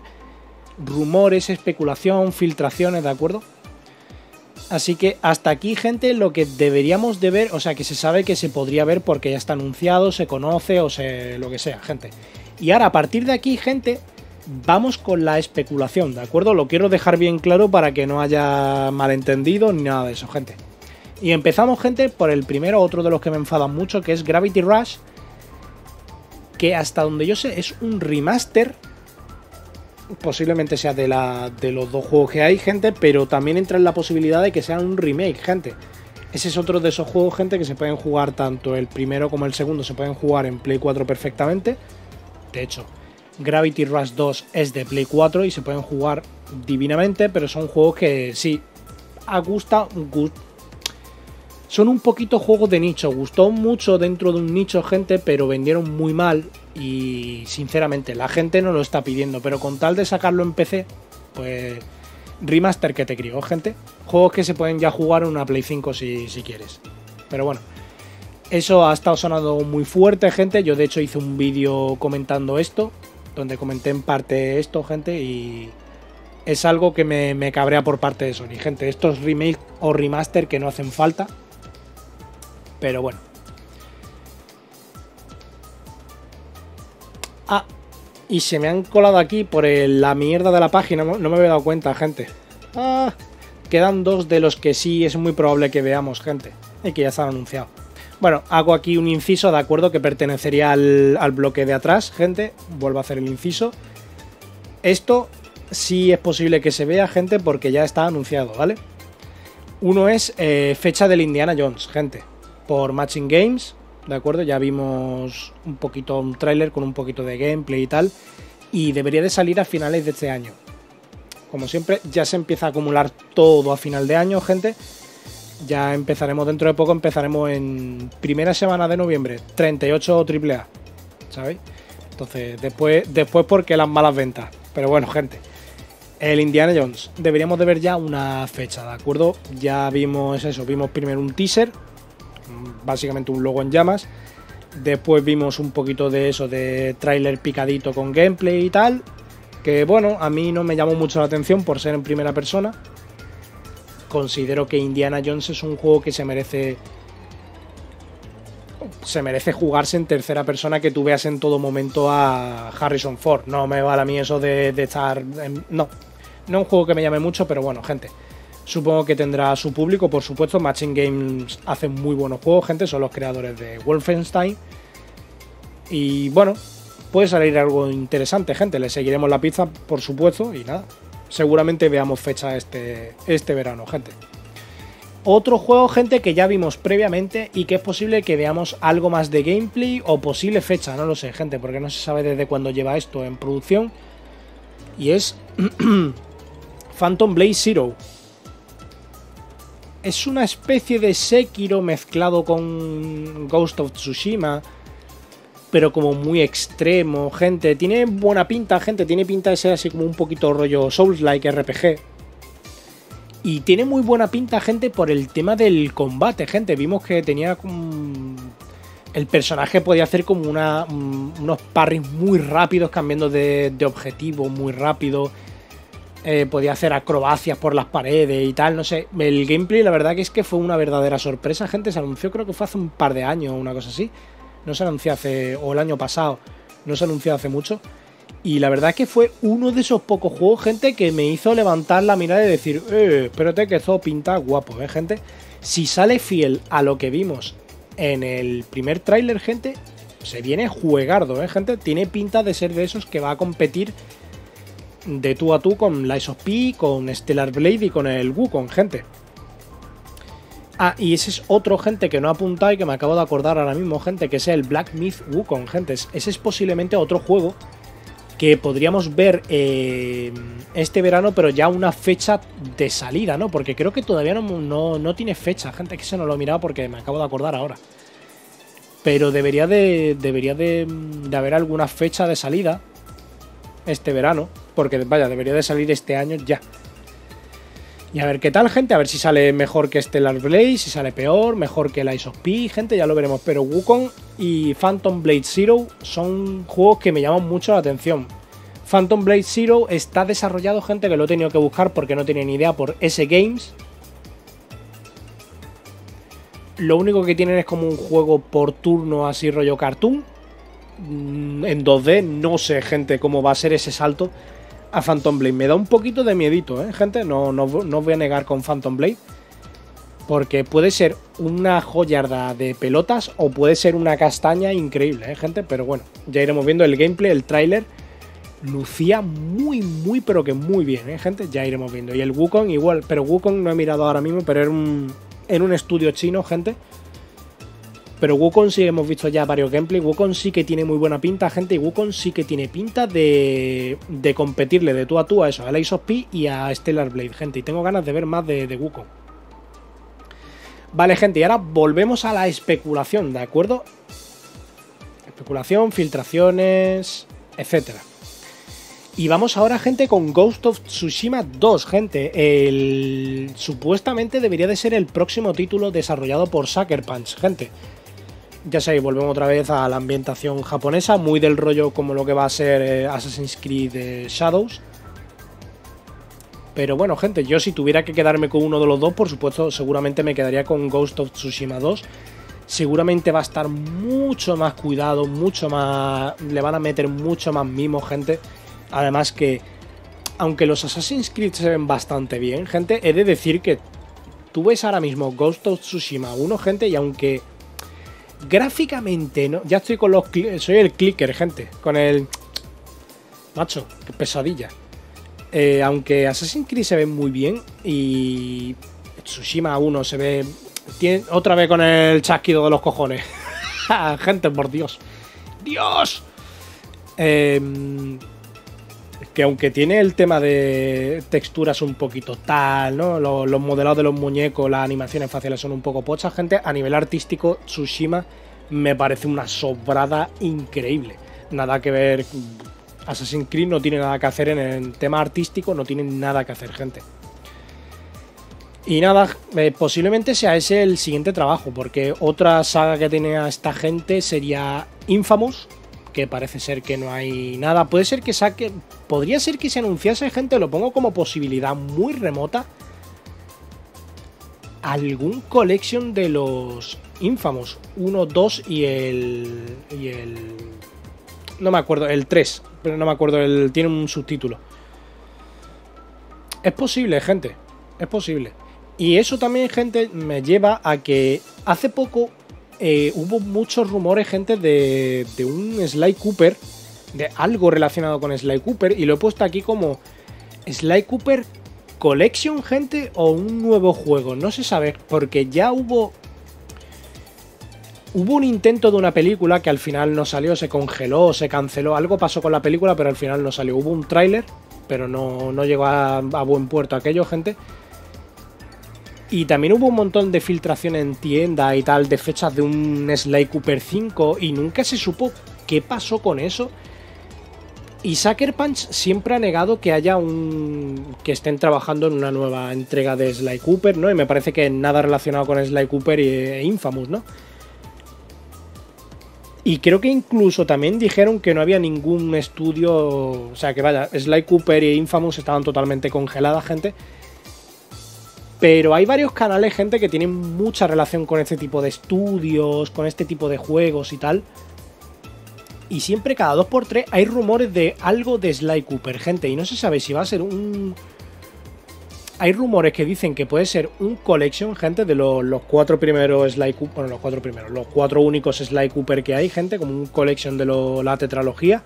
rumores, especulación, filtraciones, ¿de acuerdo? Así que hasta aquí, gente, lo que deberíamos de ver, o sea, que se sabe que se podría ver porque ya está anunciado, se conoce o se, lo que sea, gente. Y ahora, a partir de aquí, gente, vamos con la especulación, ¿de acuerdo? Lo quiero dejar bien claro para que no haya malentendido ni nada de eso, gente. Y empezamos, gente, por el primero, otro de los que me enfadan mucho, que es Gravity Rush, que hasta donde yo sé es un remaster posiblemente sea de, la, de los dos juegos que hay, gente, pero también entra en la posibilidad de que sea un remake, gente. Ese es otro de esos juegos, gente, que se pueden jugar tanto el primero como el segundo, se pueden jugar en Play 4 perfectamente. De hecho, Gravity Rush 2 es de Play 4 y se pueden jugar divinamente, pero son juegos que sí, a gusta, son un poquito juegos de nicho. Gustó mucho dentro de un nicho, gente, pero vendieron muy mal. Y sinceramente, la gente no lo está pidiendo. Pero con tal de sacarlo en PC, pues. Remaster que te crió, gente. Juegos que se pueden ya jugar en una Play 5 si, si quieres. Pero bueno. Eso ha estado sonando muy fuerte, gente. Yo de hecho hice un vídeo comentando esto. Donde comenté en parte esto, gente. Y es algo que me, me cabrea por parte de Sony, gente. Estos remake o remaster que no hacen falta pero bueno. Ah, y se me han colado aquí por la mierda de la página. No me había dado cuenta, gente. Ah, quedan dos de los que sí es muy probable que veamos, gente. Y que ya se han anunciado. Bueno, hago aquí un inciso, de acuerdo, que pertenecería al, bloque de atrás, gente. Vuelvo a hacer el inciso. Esto sí es posible que se vea, gente, porque ya está anunciado, ¿vale? Uno es eh, fecha del Indiana Jones, gente por Matching Games, ¿de acuerdo? Ya vimos un poquito, un tráiler con un poquito de gameplay y tal, y debería de salir a finales de este año. Como siempre, ya se empieza a acumular todo a final de año, gente. Ya empezaremos dentro de poco, empezaremos en primera semana de noviembre, 38 AAA, ¿sabéis? Entonces, después, después porque las malas ventas. Pero bueno, gente, el Indiana Jones, deberíamos de ver ya una fecha, ¿de acuerdo? Ya vimos eso, vimos primero un teaser básicamente un logo en llamas. Después vimos un poquito de eso, de tráiler picadito con gameplay y tal. Que bueno, a mí no me llamó mucho la atención por ser en primera persona. Considero que Indiana Jones es un juego que se merece. Se merece jugarse en tercera persona que tú veas en todo momento a Harrison Ford. No me vale a mí eso de, estar. no. No es un juego que me llame mucho, pero bueno, gente. Supongo que tendrá su público, por supuesto. Matching Games hace muy buenos juegos, gente. Son los creadores de Wolfenstein. Y bueno, puede salir algo interesante, gente. Le seguiremos la pizza, por supuesto. Y nada, seguramente veamos fecha este, este verano, gente. Otro juego, gente, que ya vimos previamente y que es posible que veamos algo más de gameplay o posible fecha, no lo sé, gente, porque no se sabe desde cuándo lleva esto en producción. Y es Phantom Blade Zero es una especie de Sekiro mezclado con Ghost of Tsushima, pero como muy extremo, gente. Tiene buena pinta, gente. Tiene pinta de ser así como un poquito rollo Souls-like RPG. Y tiene muy buena pinta, gente, por el tema del combate, gente. Vimos que tenía como... El personaje podía hacer como una, unos parries muy rápidos, cambiando de, de objetivo muy rápido. Eh, podía hacer acrobacias por las paredes y tal, no sé. El gameplay, la verdad que es que fue una verdadera sorpresa, gente. Se anunció, creo que fue hace un par de años o una cosa así. No se anunció hace, o el año pasado, no se anunció hace mucho. Y la verdad es que fue uno de esos pocos juegos, gente, que me hizo levantar la mirada y decir, eh, espérate que eso pinta guapo, eh, gente. Si sale fiel a lo que vimos en el primer tráiler, gente, se viene juegardo, eh, gente. Tiene pinta de ser de esos que va a competir de tú a tú con Lies of P, con Stellar Blade y con el Wukong, gente. Ah, y ese es otro, gente, que no ha apuntado y que me acabo de acordar ahora mismo, gente, que es el Black Myth Wukong, gente. Ese es posiblemente otro juego que podríamos ver eh, este verano, pero ya una fecha de salida, ¿no? Porque creo que todavía no, no, tiene fecha, gente, que se no lo he mirado porque me acabo de acordar ahora. pero debería de, debería de, de haber alguna fecha de salida este verano, porque vaya, debería de salir este año ya. Y a ver qué tal, gente, a ver si sale mejor que Stellar Blade, si sale peor, mejor que el Ice of P, gente, ya lo veremos. Pero Wukong y Phantom Blade Zero son juegos que me llaman mucho la atención. Phantom Blade Zero está desarrollado, gente, que lo he tenido que buscar porque no tenía ni idea por S Games. Lo único que tienen es como un juego por turno así rollo cartoon. Mm, en 2D, no sé, gente, cómo va a ser ese salto a Phantom Blade. Me da un poquito de miedito, ¿eh, gente? No, no, no voy a negar con Phantom Blade. Porque puede ser una joyarda de pelotas o puede ser una castaña increíble, ¿eh, gente? Pero bueno, ya iremos viendo el gameplay, el tráiler. Lucía muy, muy, pero que muy bien, ¿eh, gente? Ya iremos viendo. Y el Wukong igual, pero Wukong no he mirado ahora mismo, pero era un, en un estudio chino, gente. Pero Wukong sí hemos visto ya varios gameplays. Wukong sí que tiene muy buena pinta, gente. Y Wukong sí que tiene pinta de, de competirle de tú a tú a eso, a Ace of P y a Stellar Blade, gente. Y tengo ganas de ver más de, de Wukong. Vale, gente, y ahora volvemos a la especulación, ¿de acuerdo? Especulación, filtraciones, etcétera. Y vamos ahora, gente, con Ghost of Tsushima 2, gente. El... Supuestamente debería de ser el próximo título desarrollado por Sucker Punch, gente. Ya sabéis, volvemos otra vez a la ambientación japonesa, muy del rollo como lo que va a ser eh, Assassin's Creed eh, Shadows. Pero bueno, gente, yo si tuviera que quedarme con uno de los dos, por supuesto, seguramente me quedaría con Ghost of Tsushima 2. Seguramente va a estar mucho más cuidado, mucho más... Le van a meter mucho más mimo, gente. Además que, aunque los Assassin's Creed se ven bastante bien, gente, he de decir que tú ves ahora mismo Ghost of Tsushima 1, gente, y aunque gráficamente, ¿no? Ya estoy con los... Soy el clicker, gente, con el... Macho, qué pesadilla. Eh, aunque Assassin's Creed se ve muy bien y Tsushima 1 se ve... Otra vez con el chasquido de los cojones. gente, por Dios. Dios. Eh, que aunque tiene el tema de texturas un poquito tal, ¿no? Los, modelados de los muñecos, las animaciones faciales son un poco pochas, gente. A nivel artístico, Tsushima me parece una sobrada increíble. Nada que ver. Assassin's Creed no tiene nada que hacer en el tema artístico, no tiene nada que hacer, gente. Y nada, eh, posiblemente sea ese el siguiente trabajo, porque otra saga que tiene a esta gente sería Infamous, que parece ser que no hay nada. Puede ser que saque. Podría ser que se anunciase, gente, lo pongo como posibilidad muy remota. Algún collection de los Infamous 1, 2 y el. Y el. No me acuerdo, el 3. Pero no me acuerdo, el, tiene un subtítulo. Es posible, gente. Es posible. Y eso también, gente, me lleva a que hace poco eh, hubo muchos rumores, gente, de, de un Sly Cooper, de algo relacionado con Sly Cooper, y lo he puesto aquí como Sly Cooper Collection, gente, o un nuevo juego. No se sabe, porque ya hubo. Hubo un intento de una película que al final no salió, se congeló, se canceló. Algo pasó con la película, pero al final no salió. Hubo un tráiler, pero no, no llegó a, a buen puerto aquello, gente. Y también hubo un montón de filtración en tienda y tal de fechas de un Sly Cooper 5 y nunca se supo qué pasó con eso. Y Sucker Punch siempre ha negado que haya un. que estén trabajando en una nueva entrega de Sly Cooper, ¿no? Y me parece que nada relacionado con Sly Cooper e Infamous, ¿no? Y creo que incluso también dijeron que no había ningún estudio. O sea, que vaya, Sly Cooper e Infamous estaban totalmente congeladas, gente. Pero hay varios canales, gente, que tienen mucha relación con este tipo de estudios, con este tipo de juegos y tal. Y siempre cada 2x3 hay rumores de algo de Sly Cooper, gente. Y no se sabe si va a ser un... Hay rumores que dicen que puede ser un collection, gente, de los, los cuatro primeros Sly Cooper. Bueno, los cuatro primeros. Los cuatro únicos Sly Cooper que hay, gente. Como un collection de la tetralogía.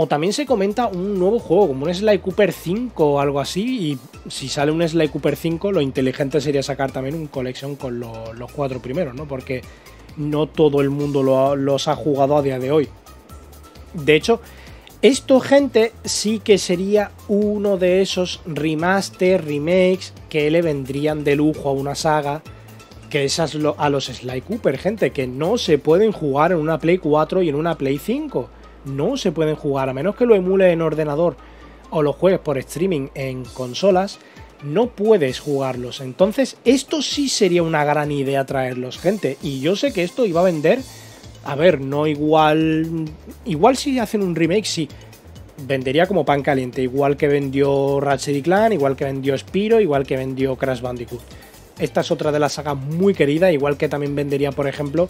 O también se comenta un nuevo juego, como un Sly Cooper 5 o algo así. Y si sale un Sly Cooper 5, lo inteligente sería sacar también un collection con los cuatro primeros, ¿no? Porque no todo el mundo los ha jugado a día de hoy. De hecho, esto, gente, sí que sería uno de esos remaster, remakes que le vendrían de lujo a una saga que es a los Sly Cooper, gente, que no se pueden jugar en una Play 4 y en una Play 5. No se pueden jugar, a menos que lo emule en ordenador o lo juegues por streaming en consolas, no puedes jugarlos. Entonces, esto sí sería una gran idea traerlos, gente. Y yo sé que esto iba a vender. A ver, no igual. Igual si hacen un remake, sí. Vendería como pan caliente. Igual que vendió Ratchet Clan, igual que vendió Spiro, igual que vendió Crash Bandicoot. Esta es otra de las sagas muy querida, igual que también vendería, por ejemplo,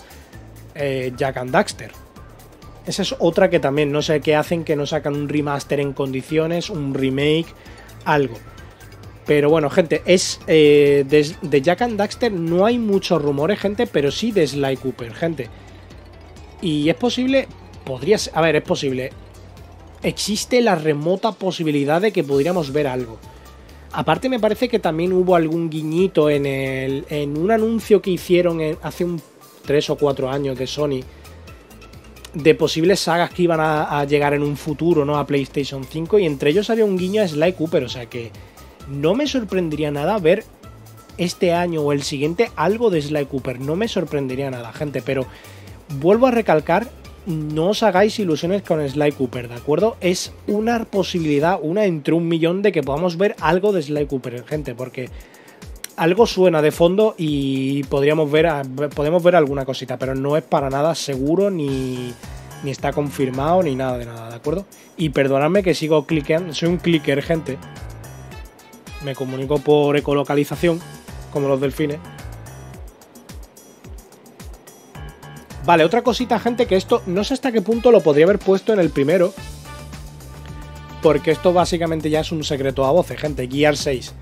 eh, Jack and Daxter. Esa es otra que también no sé qué hacen, que no sacan un remaster en condiciones, un remake, algo. Pero bueno, gente, es eh, de, Jack and Daxter no hay muchos rumores, gente, pero sí de Sly Cooper, gente. Y es posible, podría ser, a ver, es posible. Existe la remota posibilidad de que pudiéramos ver algo. Aparte me parece que también hubo algún guiñito en, el, en un anuncio que hicieron hace un 3 o 4 años de Sony de posibles sagas que iban a, llegar en un futuro, ¿no? A PlayStation 5 y entre ellos había un guiño a Sly Cooper, o sea que no me sorprendería nada ver este año o el siguiente algo de Sly Cooper, no me sorprendería nada, gente, pero vuelvo a recalcar, no os hagáis ilusiones con Sly Cooper, ¿de acuerdo? Es una posibilidad, una entre un millón de que podamos ver algo de Sly Cooper, gente, porque algo suena de fondo y podríamos ver, podemos ver alguna cosita, pero no es para nada seguro ni, ni está confirmado ni nada de nada, ¿de acuerdo? Y perdonadme que sigo cliqueando, soy un clicker, gente. Me comunico por ecolocalización, como los delfines. Vale, otra cosita, gente, que esto no sé hasta qué punto lo podría haber puesto en el primero. Porque esto básicamente ya es un secreto a voces, gente. Gear 6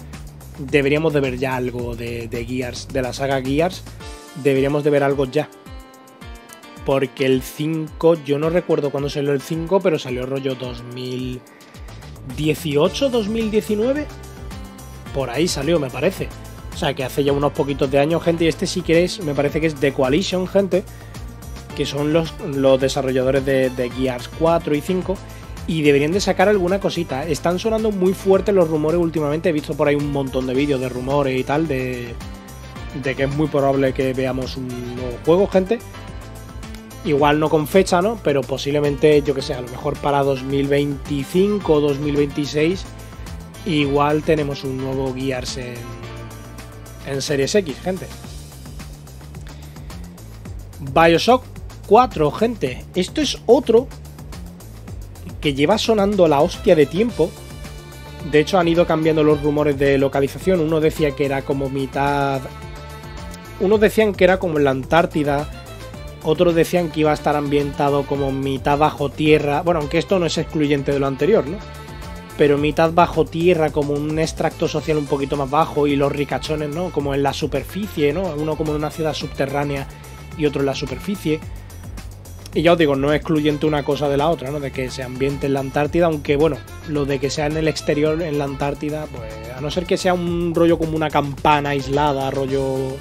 deberíamos de ver ya algo de, Gears, de la saga Gears, deberíamos de ver algo ya. Porque el 5, yo no recuerdo cuándo salió el 5, pero salió rollo 2018, 2019. Por ahí salió, me parece. O sea, que hace ya unos poquitos de años, gente. Y este, si queréis, me parece que es The Coalition, gente. Que son los, los desarrolladores de, de Gears 4 y 5 y deberían de sacar alguna cosita. Están sonando muy fuertes los rumores últimamente. He visto por ahí un montón de vídeos de rumores y tal de, de que es muy probable que veamos un nuevo juego, gente. Igual no con fecha, ¿no? Pero posiblemente, yo que sé, a lo mejor para 2025 o 2026, igual tenemos un nuevo Gears en, en Series X, gente. Bioshock 4, gente. Esto es otro que lleva sonando la hostia de tiempo. De hecho, han ido cambiando los rumores de localización. Uno decía que era como mitad. Unos decían que era como en la Antártida. Otros decían que iba a estar ambientado como mitad bajo tierra. Bueno, aunque esto no es excluyente de lo anterior, ¿no? Pero mitad bajo tierra, como un extracto social un poquito más bajo. Y los ricachones, ¿no? Como en la superficie, ¿no? Uno como en una ciudad subterránea y otro en la superficie. Y ya os digo, no excluyente una cosa de la otra, ¿no? De que se ambiente en la Antártida, aunque bueno, lo de que sea en el exterior, en la Antártida, pues a no ser que sea un rollo como una campana aislada, rollo.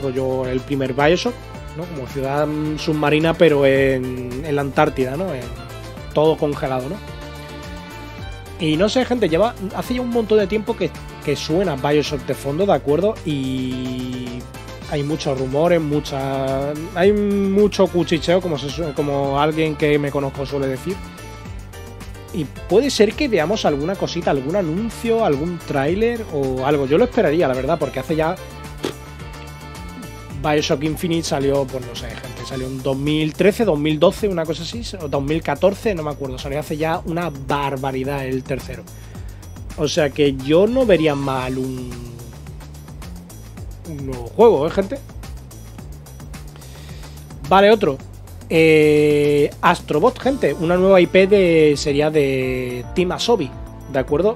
rollo el primer Bioshock, ¿no? Como ciudad submarina, pero en, en la Antártida, ¿no? En, todo congelado, ¿no? Y no sé, gente, lleva. Hace ya un montón de tiempo que, que suena Bioshock de fondo, ¿de acuerdo? Y hay muchos rumores, mucha, hay mucho cuchicheo, como, alguien que me conozco suele decir. Y puede ser que veamos alguna cosita, algún anuncio, algún tráiler o algo. Yo lo esperaría, la verdad, porque hace ya... Bioshock Infinite salió, pues no sé, gente, salió en 2013, 2012, una cosa así, o 2014, no me acuerdo, salió hace ya una barbaridad el tercero. O sea que yo no vería mal un un nuevo juego, ¿eh, gente? Vale, otro. Eh, Astrobot, gente. Una nueva IP de, sería de Team Asobi, ¿de acuerdo?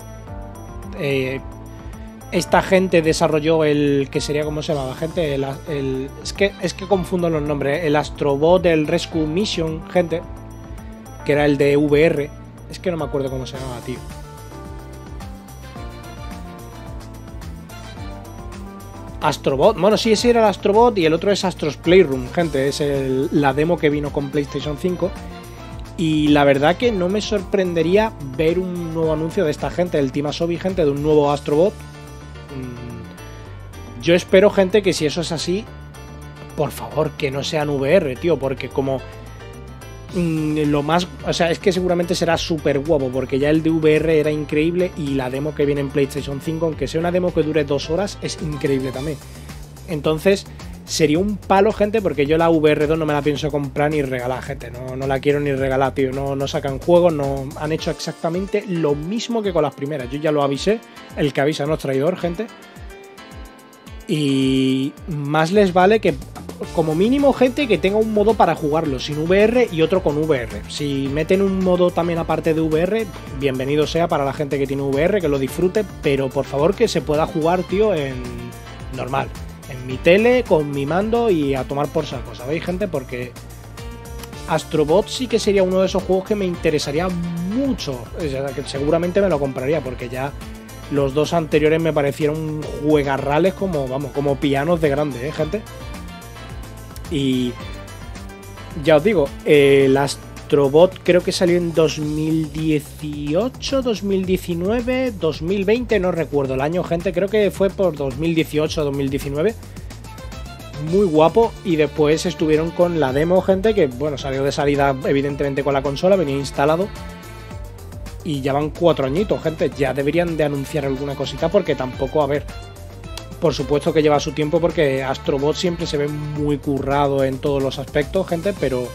Eh, esta gente desarrolló el que sería como se llamaba gente el, es que es que confundo los nombres el Astrobot del Rescue Mission gente que era el de VR es que no me acuerdo cómo se llamaba tío Astrobot. Bueno, sí, ese era el Astrobot y el otro es Astros Playroom, gente. Es la demo que vino con PlayStation 5. Y la verdad que no me sorprendería ver un nuevo anuncio de esta gente, del Team Asobi, gente, de un nuevo Astrobot. Mm, yo espero, gente, que si eso es así, por favor, que no sean VR, tío, porque como mm, lo más, o sea, es que seguramente será súper guapo, porque ya el de VR era increíble y la demo que viene en PlayStation 5, aunque sea una demo que dure dos horas, es increíble también. Entonces, sería un palo, gente, porque yo la VR2 no me la pienso comprar ni regalar, gente. No, no la quiero ni regalar, tío. No, no sacan juegos, no han hecho exactamente lo mismo que con las primeras. Yo ya lo avisé. El que avisa no es traidor, gente. Y más les vale que, como mínimo, gente que tenga un modo para jugarlo sin VR y otro con VR. Si meten un modo también aparte de VR, bienvenido sea para la gente que tiene VR, que lo disfrute, pero por favor que se pueda jugar, tío, en normal en mi tele, con mi mando y a tomar por saco, ¿sabéis, gente? Porque Astrobot sí que sería uno de esos juegos que me interesaría mucho. que seguramente me lo compraría, porque ya los dos anteriores me parecieron juegarrales como, vamos, como pianos de grande, ¿eh, gente? Y ya os digo, el Astrobot creo que salió en 2018, 2019, 2020, no recuerdo el año, gente, creo que fue por 2018, 2019. Muy guapo y después estuvieron con la demo, gente, que bueno, salió de salida evidentemente con la consola, venía instalado. Y ya van cuatro añitos, gente, ya deberían de anunciar alguna cosita porque tampoco, a ver, por supuesto que lleva su tiempo porque Astrobot siempre se ve muy currado en todos los aspectos, gente, pero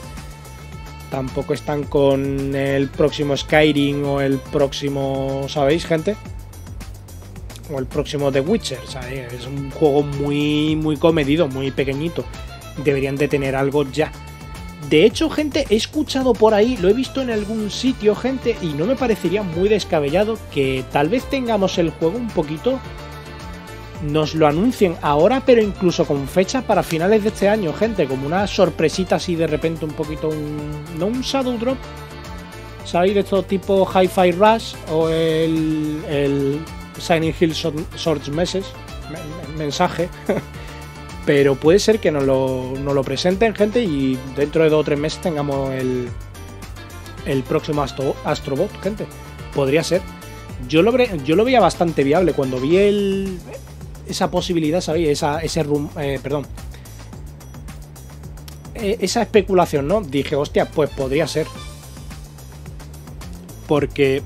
Tampoco están con el próximo Skyrim o el próximo, ¿sabéis, gente? O el próximo The Witcher. Es un juego muy, muy comedido, muy pequeñito. Deberían de tener algo ya. De hecho, gente, he escuchado por ahí, lo he visto en algún sitio, gente, y no me parecería muy descabellado que tal vez tengamos el juego un poquito nos lo anuncien ahora, pero incluso con fecha para finales de este año, gente, como una sorpresita así de repente un poquito un... no un Shadow Drop, ¿sabéis? De todo tipo Hi-Fi Rush o el, el Signing Hill Swords Meses, mensaje. pero puede ser que nos lo, nos lo presenten, gente, y dentro de dos o tres meses tengamos el, el próximo Astro, Astrobot, gente. Podría ser. Yo lo, yo lo veía bastante viable cuando vi el, esa posibilidad, ¿sabéis? Esa, ese rum, eh, perdón. E, esa especulación, ¿no? Dije, hostia, pues podría ser. Porque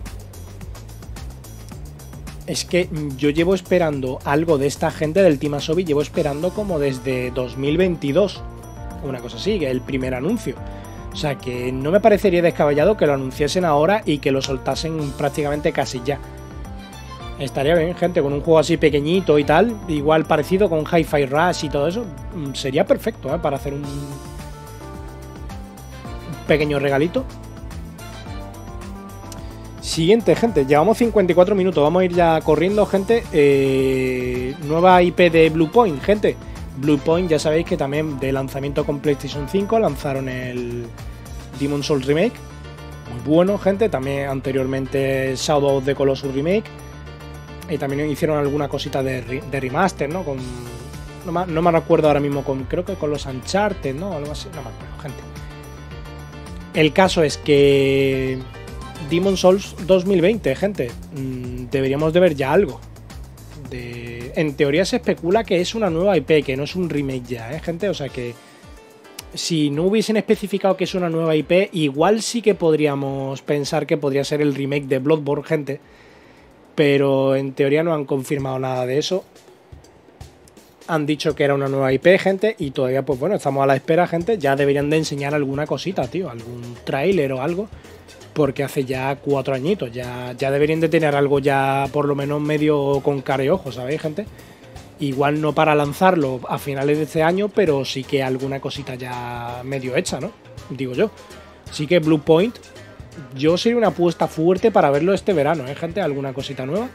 es que yo llevo esperando algo de esta gente del Team Asobi, llevo esperando como desde 2022. Una cosa así, que el primer anuncio. O sea que no me parecería descabellado que lo anunciasen ahora y que lo soltasen prácticamente casi ya. Estaría bien, gente, con un juego así pequeñito y tal, igual parecido con Hi-Fi Rush y todo eso, mm, sería perfecto ¿eh? para hacer un pequeño regalito. Siguiente, gente, llevamos 54 minutos, vamos a ir ya corriendo, gente. Eh, nueva IP de Bluepoint, gente. Bluepoint, ya sabéis que también de lanzamiento con PlayStation 5 lanzaron el Demon Souls Remake. Muy bueno, gente. También anteriormente Shadow of the Colossus Remake y también hicieron alguna cosita de, remaster, ¿no? Con, no, me, recuerdo ahora mismo, con creo que con los Uncharted, ¿no? Algo así, no me acuerdo, gente. El caso es que Demon Souls 2020, gente, mm, deberíamos de ver ya algo. En teoría se especula que es una nueva IP, que no es un remake ya, ¿eh, gente? O sea que si no hubiesen especificado que es una nueva IP, igual sí que podríamos pensar que podría ser el remake de Bloodborne, gente pero en teoría no han confirmado nada de eso. Han dicho que era una nueva IP, gente, y todavía, pues bueno, estamos a la espera, gente. Ya deberían de enseñar alguna cosita, tío, algún tráiler o algo, porque hace ya cuatro añitos, ya, ya deberían de tener algo ya por lo menos medio con cara y ojo, ¿sabéis, gente? Igual no para lanzarlo a finales de este año, pero sí que alguna cosita ya medio hecha, ¿no? Digo yo. Sí que Blue Point yo sería una apuesta fuerte para verlo este verano, ¿eh, gente? ¿Alguna cosita nueva?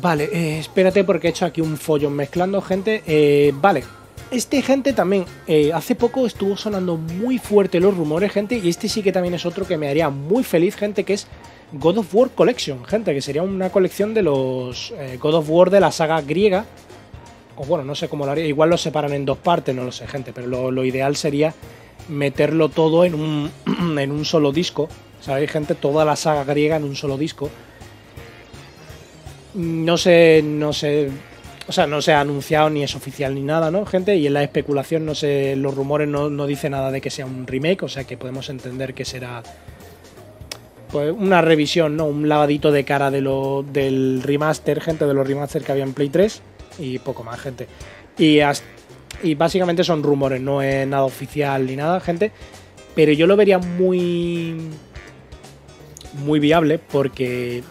Vale, eh, espérate porque he hecho aquí un follón mezclando, gente. Eh, vale, este, gente, también eh, hace poco estuvo sonando muy fuerte los rumores, gente, y este sí que también es otro que me haría muy feliz, gente, que es God of War Collection, gente, que sería una colección de los God of War de la saga griega. O bueno, no sé cómo lo haría, igual lo separan en dos partes, no lo sé, gente, pero lo ideal sería meterlo todo en un, en un solo disco. ¿Sabéis, gente? Toda la saga griega en un solo disco. No sé, no sé. O sea, no se ha anunciado ni es oficial ni nada, ¿no, gente? Y en la especulación, no sé, los rumores no, no dice nada de que sea un remake, o sea que podemos entender que será pues una revisión, ¿no? Un lavadito de cara de lo, del remaster, gente, de los remaster que había en Play 3 y poco más, gente. Y, y básicamente son rumores, no es nada oficial ni nada, gente. Pero yo lo vería muy. muy viable porque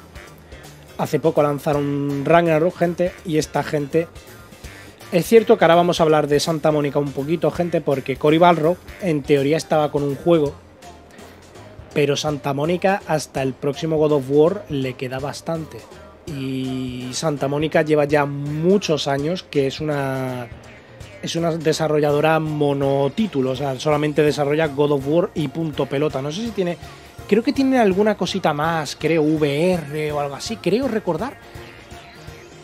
hace poco lanzaron Ragnarok, gente, y esta gente. Es cierto que ahora vamos a hablar de Santa Mónica un poquito, gente, porque Cory Balrog en teoría estaba con un juego pero Santa Mónica hasta el próximo God of War le queda bastante. Y Santa Mónica lleva ya muchos años que es una es una desarrolladora monotítulo, o sea, solamente desarrolla God of War y punto pelota. No sé si tiene creo que tiene alguna cosita más, creo VR o algo así, creo recordar.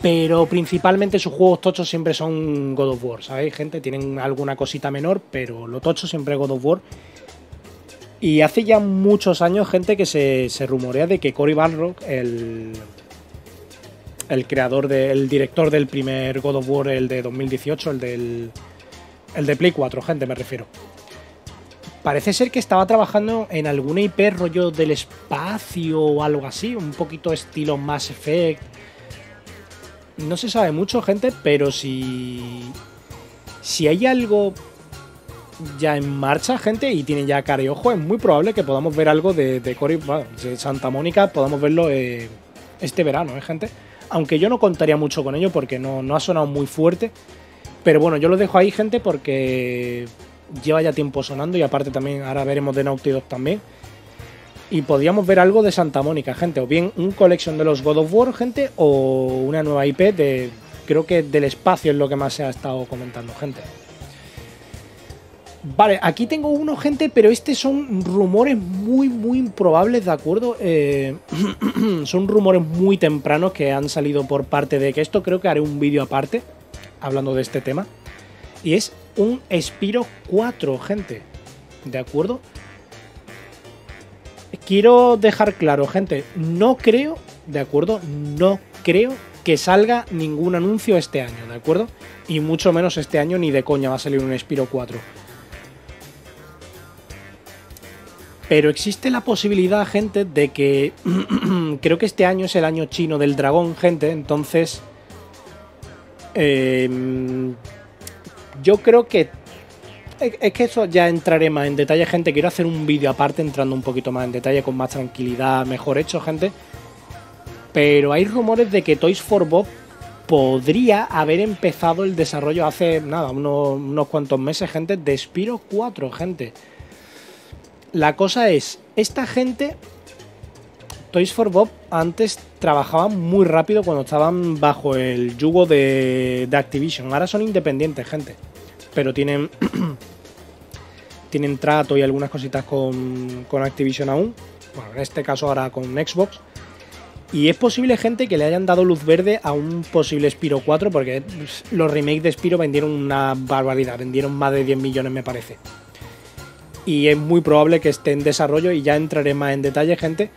Pero principalmente sus juegos tochos siempre son God of War, ¿sabéis, gente? Tienen alguna cosita menor, pero lo tocho siempre es God of War. Y hace ya muchos años, gente, que se, rumorea de que Cory Barrock, el, el creador, del director del primer God of War, el de 2018, el del. El de Play 4, gente, me refiero. Parece ser que estaba trabajando en alguna IP rollo del espacio o algo así, un poquito estilo Mass Effect. No se sabe mucho, gente, pero si. Si hay algo ya en marcha, gente, y tiene ya cara y ojo, es muy probable que podamos ver algo de, de Cory, de Santa Mónica, podamos verlo eh, este verano, ¿eh, gente? Aunque yo no contaría mucho con ello porque no, no ha sonado muy fuerte. Pero bueno, yo lo dejo ahí, gente, porque lleva ya tiempo sonando y aparte también ahora veremos de Naughty Dog también. Y podríamos ver algo de Santa Mónica, gente, o bien un collection de los God of War, gente, o una nueva IP de, creo que del espacio es lo que más se ha estado comentando, gente. Vale, aquí tengo uno, gente, pero este son rumores muy, muy improbables, ¿de acuerdo? Eh, son rumores muy tempranos que han salido por parte de que esto creo que haré un vídeo aparte, hablando de este tema. Y es un Spiro 4, gente. ¿De acuerdo? Quiero dejar claro, gente, no creo, ¿de acuerdo? No creo que salga ningún anuncio este año, ¿de acuerdo? Y mucho menos este año ni de coña va a salir un Spiro 4. Pero existe la posibilidad, gente, de que creo que este año es el año chino del dragón, gente. Entonces, em, yo creo que es que eso ya entraré más en detalle, gente. Quiero hacer un vídeo aparte entrando un poquito más en detalle, con más tranquilidad, mejor hecho, gente. Pero hay rumores de que Toys for Bob podría haber empezado el desarrollo hace, nada, unos, unos cuantos meses, gente, de Spiro 4, gente la cosa es, esta gente, Toys for Bob, antes trabajaban muy rápido cuando estaban bajo el yugo de, Activision. Ahora son independientes, gente. Pero tienen, tienen trato y algunas cositas con, con Activision aún. Bueno, en este caso ahora con Xbox. Y es posible, gente, que le hayan dado luz verde a un posible Spiro 4, porque los remakes de Spiro vendieron una barbaridad, vendieron más de 10 millones, me parece y es muy probable que esté en desarrollo y ya entraré más en detalle, gente.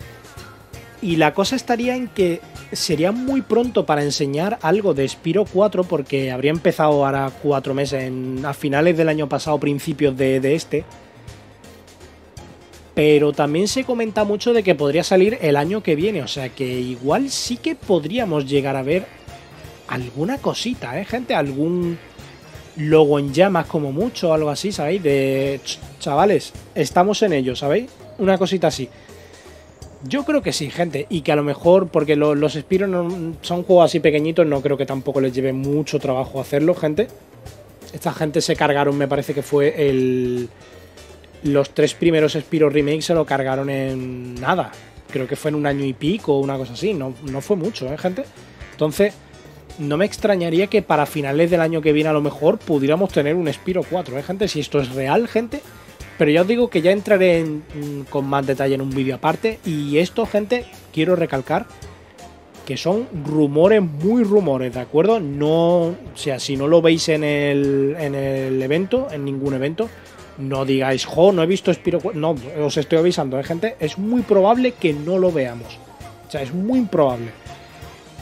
Y la cosa estaría en que sería muy pronto para enseñar algo de Spiro 4 porque habría empezado ahora cuatro meses, a finales del año pasado, principios de, de este. Pero también se comenta mucho de que podría salir el año que viene, o sea que igual sí que podríamos llegar a ver alguna cosita, ¿eh, gente? Algún logo en llamas como mucho, algo así, ¿sabéis? De chavales, estamos en ello, ¿sabéis? Una cosita así. Yo creo que sí, gente, y que a lo mejor, porque los Spiro son juegos así pequeñitos, no creo que tampoco les lleve mucho trabajo hacerlo, gente. Esta gente se cargaron, me parece que fue el. Los tres primeros Spiro remakes se lo cargaron en nada. Creo que fue en un año y pico una cosa así. No, no fue mucho, ¿eh, gente? Entonces, no me extrañaría que para finales del año que viene a lo mejor pudiéramos tener un Spiro 4, ¿eh, gente? Si esto es real, gente. Pero ya os digo que ya entraré con más detalle en un vídeo aparte. Y esto, gente, quiero recalcar que son rumores, muy rumores, ¿de acuerdo? No, o sea, si no lo veis en el, en el evento, en ningún evento, no digáis, jo, no he visto Spiro 4. No, os estoy avisando, ¿eh, gente? Es muy probable que no lo veamos. O sea, es muy improbable.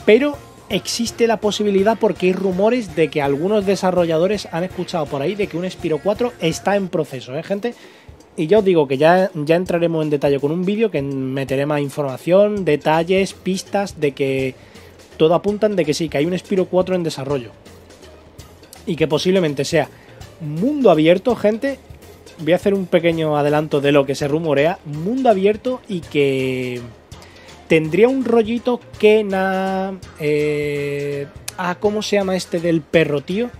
Pero existe la posibilidad porque hay rumores de que algunos desarrolladores han escuchado por ahí de que un Spiro 4 está en proceso, ¿eh, gente? Y yo os digo que ya, ya entraremos en detalle con un vídeo que meteré más información, detalles, pistas de que todo apuntan de que sí, que hay un Spiro 4 en desarrollo. Y que posiblemente sea mundo abierto, gente. Voy a hacer un pequeño adelanto de lo que se rumorea. Mundo abierto y que tendría un rollito que na... Eh, ah, ¿cómo se llama este del perro, tío?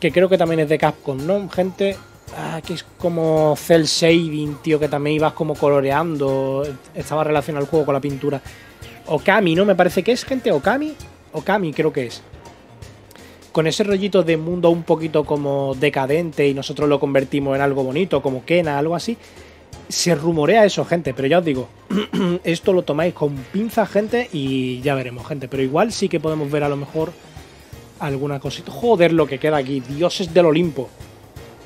Que creo que también es de Capcom, ¿no? Gente, ah, que es como cel shading, tío, que también ibas como coloreando. Estaba relacionado el juego con la pintura. Okami, ¿no? Me parece que es, gente, Okami. Okami creo que es. Con ese rollito de mundo un poquito como decadente y nosotros lo convertimos en algo bonito, como Kena, algo así se rumorea eso, gente, pero ya os digo, esto lo tomáis con pinza, gente, y ya veremos, gente. Pero igual sí que podemos ver a lo mejor alguna cosita. Joder, lo que queda aquí, dioses del Olimpo.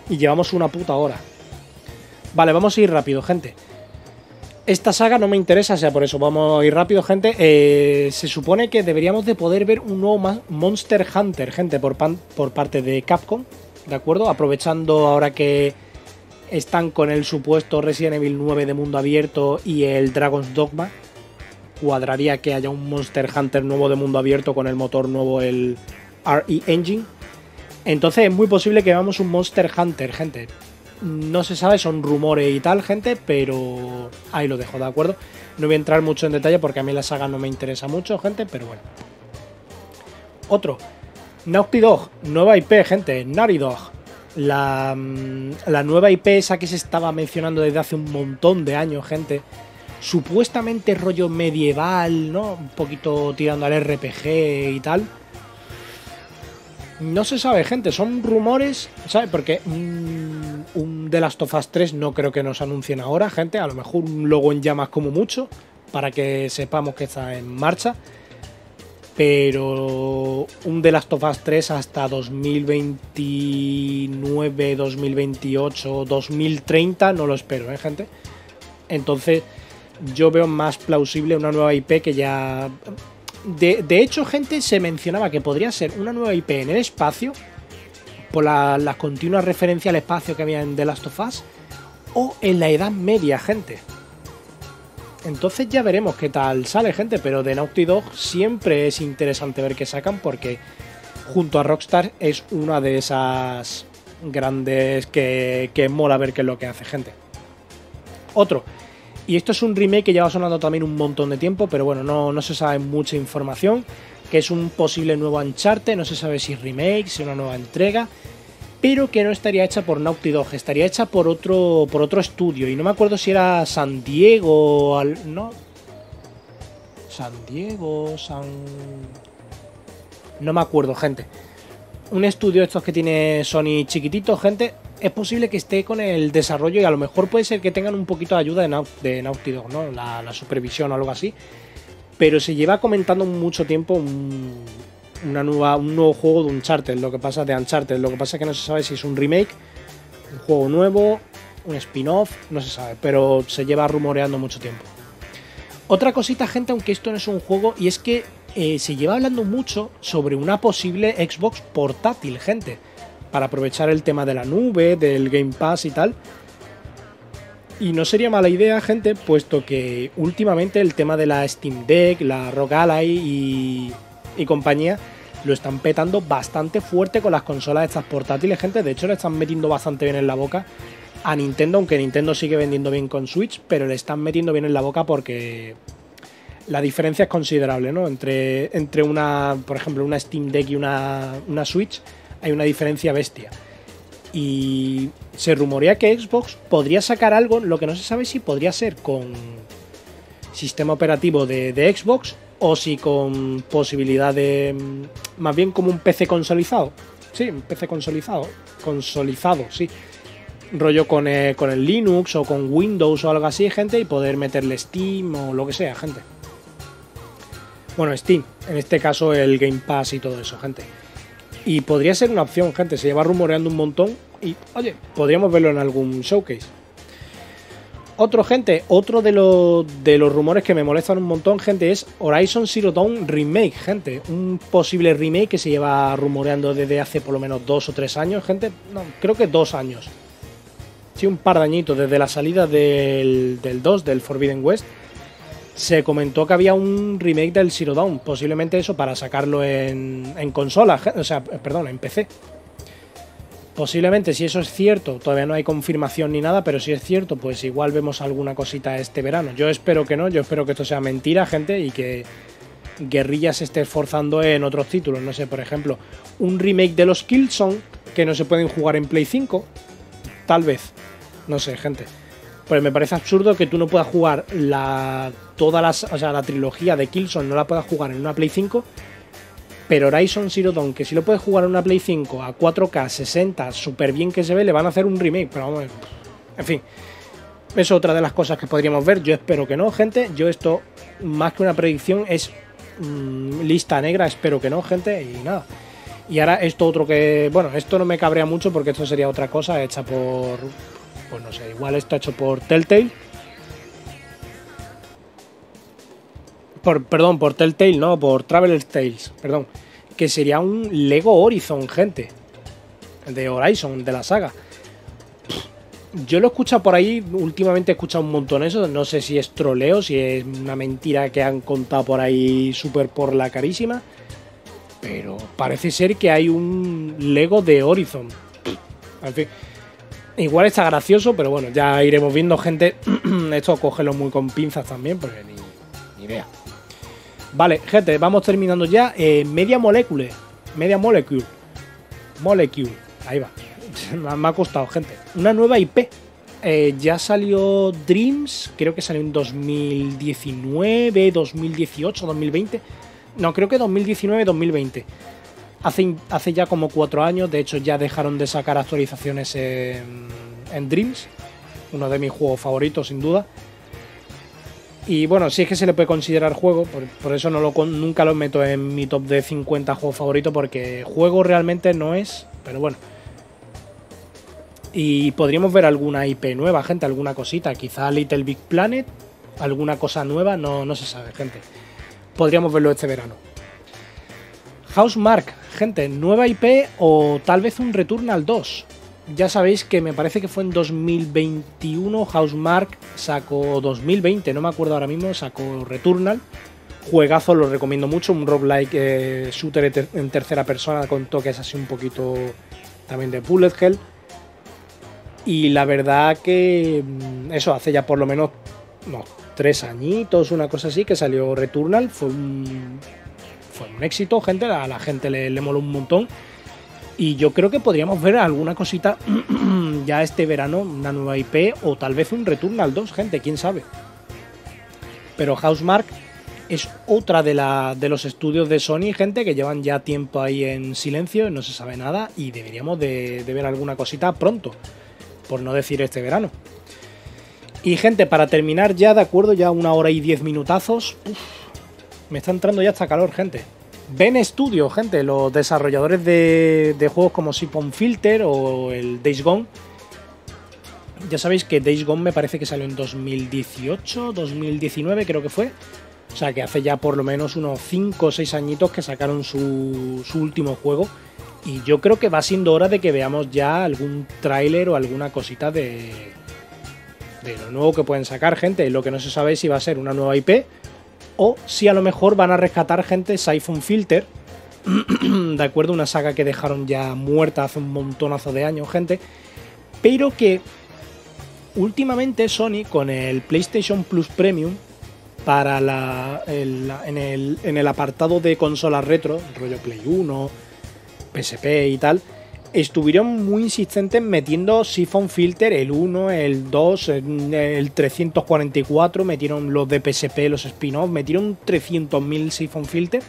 Y llevamos una puta hora. Vale, vamos a ir rápido, gente. Esta saga no me interesa, sea, por eso vamos a ir rápido, gente. Eh, se supone que deberíamos de poder ver un nuevo Monster Hunter, gente, por, por parte de Capcom, ¿de acuerdo? Aprovechando ahora que están con el supuesto Resident Evil 9 de mundo abierto y el Dragon's Dogma. Cuadraría que haya un Monster Hunter nuevo de mundo abierto con el motor nuevo, el RE Engine. Entonces es muy posible que veamos un Monster Hunter, gente. No se sabe, son rumores y tal, gente, pero ahí lo dejo, ¿de acuerdo? No voy a entrar mucho en detalle porque a mí la saga no me interesa mucho, gente, pero bueno. Otro. Naughty Dog, nueva IP, gente. Naughty Dog. Mm, la, nueva IP esa que se estaba mencionando desde hace un montón de años, gente. Supuestamente rollo medieval, ¿no? Un poquito tirando al RPG y tal. No se sabe, gente, son rumores, ¿sabes? Porque mm, un The Last of Us 3 no creo que nos anuncien ahora, gente. A lo mejor un logo en llamas como mucho, para que sepamos que está en marcha pero un The Last of Us 3 hasta 2029, 2028, 2030 no lo espero, ¿eh, gente? Entonces yo veo más plausible una nueva IP que ya... De, hecho, gente, se mencionaba que podría ser una nueva IP en el espacio, por la, la continua referencia al espacio que había en The Last of Us, o en la Edad Media, gente. Entonces ya veremos qué tal sale, gente. Pero de Naughty Dog siempre es interesante ver qué sacan porque junto a Rockstar es una de esas grandes que, que mola ver qué es lo que hace, gente. Otro. Y esto es un remake que lleva sonando también un montón de tiempo, pero bueno, no, no se sabe mucha información. Que es un posible nuevo Uncharted, no se sabe si remake, si una nueva entrega pero que no estaría hecha por Naughty Dog, estaría hecha por otro, por otro estudio. Y no me acuerdo si era San Diego, ¿no? San Diego, San... No me acuerdo, gente. Un estudio estos que tiene Sony chiquitito, gente, es posible que esté con el desarrollo y a lo mejor puede ser que tengan un poquito de ayuda de, Naughty Dog, ¿no? La, la, supervisión o algo así. Pero se lleva comentando mucho tiempo un, una nueva, un nuevo juego de Uncharted, lo que pasa de Uncharted, lo que pasa es que no se sabe si es un remake, un juego nuevo, un spin-off, no se sabe, pero se lleva rumoreando mucho tiempo. Otra cosita, gente, aunque esto no es un juego, y es que eh, se lleva hablando mucho sobre una posible Xbox portátil, gente, para aprovechar el tema de la nube, del Game Pass y tal. Y no sería mala idea, gente, puesto que últimamente el tema de la Steam Deck, la Rock Ally y, y compañía lo están petando bastante fuerte con las consolas estas portátiles, gente. De hecho, le están metiendo bastante bien en la boca a Nintendo, aunque Nintendo sigue vendiendo bien con Switch, pero le están metiendo bien en la boca porque la diferencia es considerable, ¿no? Entre, entre una, por ejemplo, una Steam Deck y una, una Switch hay una diferencia bestia. Y se rumorea que Xbox podría sacar algo, lo que no se sabe si podría ser con sistema operativo de, Xbox o si con posibilidad de. Más bien como un PC consolidado. Sí, un PC consolidado. Consolidado, sí. Rollo con, eh, con el Linux o con Windows o algo así, gente, y poder meterle Steam o lo que sea, gente. Bueno, Steam, en este caso el Game Pass y todo eso, gente. Y podría ser una opción, gente. Se lleva rumoreando un montón y, oye, podríamos verlo en algún showcase. Otro, gente, otro de los, de los rumores que me molestan un montón, gente, es Horizon Zero Dawn Remake, gente. Un posible remake que se lleva rumoreando desde hace por lo menos dos o tres años, gente. No, creo que dos años. Sí, un par de añitos, desde la salida del, del 2, del Forbidden West. Se comentó que había un remake del Zero Dawn, posiblemente eso para sacarlo en, en consola, o sea, perdón, en PC. Posiblemente, si eso es cierto, todavía no hay confirmación ni nada, pero si es cierto, pues igual vemos alguna cosita este verano. Yo espero que no, yo espero que esto sea mentira, gente, y que Guerrilla se esté esforzando en otros títulos. No sé, por ejemplo, un remake de los Killzone que no se pueden jugar en Play 5. Tal vez. No sé, gente. Pues me parece absurdo que tú no puedas jugar la toda las, o sea, la trilogía de Killzone no la puedas jugar en una Play 5 pero Horizon Zero Dawn, que si lo puedes jugar en una Play 5 a 4K 60, súper bien que se ve, le van a hacer un remake. Pero vamos, en fin. Es otra de las cosas que podríamos ver. Yo espero que no, gente. Yo esto, más que una predicción, es mm, lista negra. Espero que no, gente. Y nada. Y ahora esto otro que... Bueno, esto no me cabrea mucho porque esto sería otra cosa hecha por... Pues no sé, igual esto hecho por Telltale. Por, perdón, por Telltale, no, por Traveler's Tales, perdón, que sería un Lego Horizon, gente, de Horizon, de la saga. Yo lo he escuchado por ahí, últimamente he escuchado un montón eso, no sé si es troleo, si es una mentira que han contado por ahí súper por la carísima, pero parece ser que hay un Lego de Horizon. En fin, igual está gracioso, pero bueno, ya iremos viendo gente, esto cógelo muy con pinzas también, porque ni, ni idea. Vale, gente, vamos terminando ya. Eh, media Molecule. Media Molecule. Molecule. Ahí va. Me ha costado, gente. Una nueva IP. Eh, ya salió Dreams, creo que salió en 2019, 2018, 2020. No, creo que 2019, 2020. Hace, hace ya como cuatro años, de hecho ya dejaron de sacar actualizaciones en Dreams. Uno de mis juegos favoritos, sin duda. Y bueno, sí es que se le puede considerar juego, por, eso no lo, nunca lo meto en mi top de 50 juegos favoritos, porque juego realmente no es, pero bueno. Y podríamos ver alguna IP nueva, gente, alguna cosita, quizá Little Big Planet, alguna cosa nueva, no, no se sabe, gente. Podríamos verlo este verano. Housemark, gente, nueva IP o tal vez un Returnal 2 ya sabéis que me parece que fue en 2021 Housemark sacó 2020, no me acuerdo ahora mismo, sacó Returnal. Juegazo, lo recomiendo mucho, un roguelike eh, shooter en tercera persona con toques así un poquito también de bullet hell. Y la verdad que mm, eso hace ya por lo menos no, tres añitos, una cosa así, que salió Returnal. Fue un, fue un éxito, gente, a la gente le, le moló un montón. Y yo creo que podríamos ver alguna cosita ya este verano, una nueva IP o tal vez un Returnal 2, gente, quién sabe. Pero Housemark es otra de, la, de los estudios de Sony, gente, que llevan ya tiempo ahí en silencio, no se sabe nada y deberíamos de, ver alguna cosita pronto, por no decir este verano. Y gente, para terminar ya, de acuerdo, ya una hora y diez minutazos, me está entrando ya esta calor, gente. Ben Studio, gente, los desarrolladores de, juegos como Siphon Filter o el Days Gone. Ya sabéis que Days Gone me parece que salió en 2018, 2019 creo que fue. O sea que hace ya por lo menos unos 5 o 6 añitos que sacaron su, su último juego. Y yo creo que va siendo hora de que veamos ya algún tráiler o alguna cosita de, de lo nuevo que pueden sacar, gente. Lo que no se sabe es si va a ser una nueva IP o si a lo mejor van a rescatar gente Siphon Filter, de acuerdo, una saga que dejaron ya muerta hace un montonazo de años, gente, pero que últimamente Sony con el PlayStation Plus Premium para la, en, el, en el apartado de consolas retro, rollo Play 1, PSP y tal, estuvieron muy insistentes metiendo Siphon Filter, el 1, el 2, el 344, metieron los de PSP, los spin-off, metieron 300.000 Siphon Filter.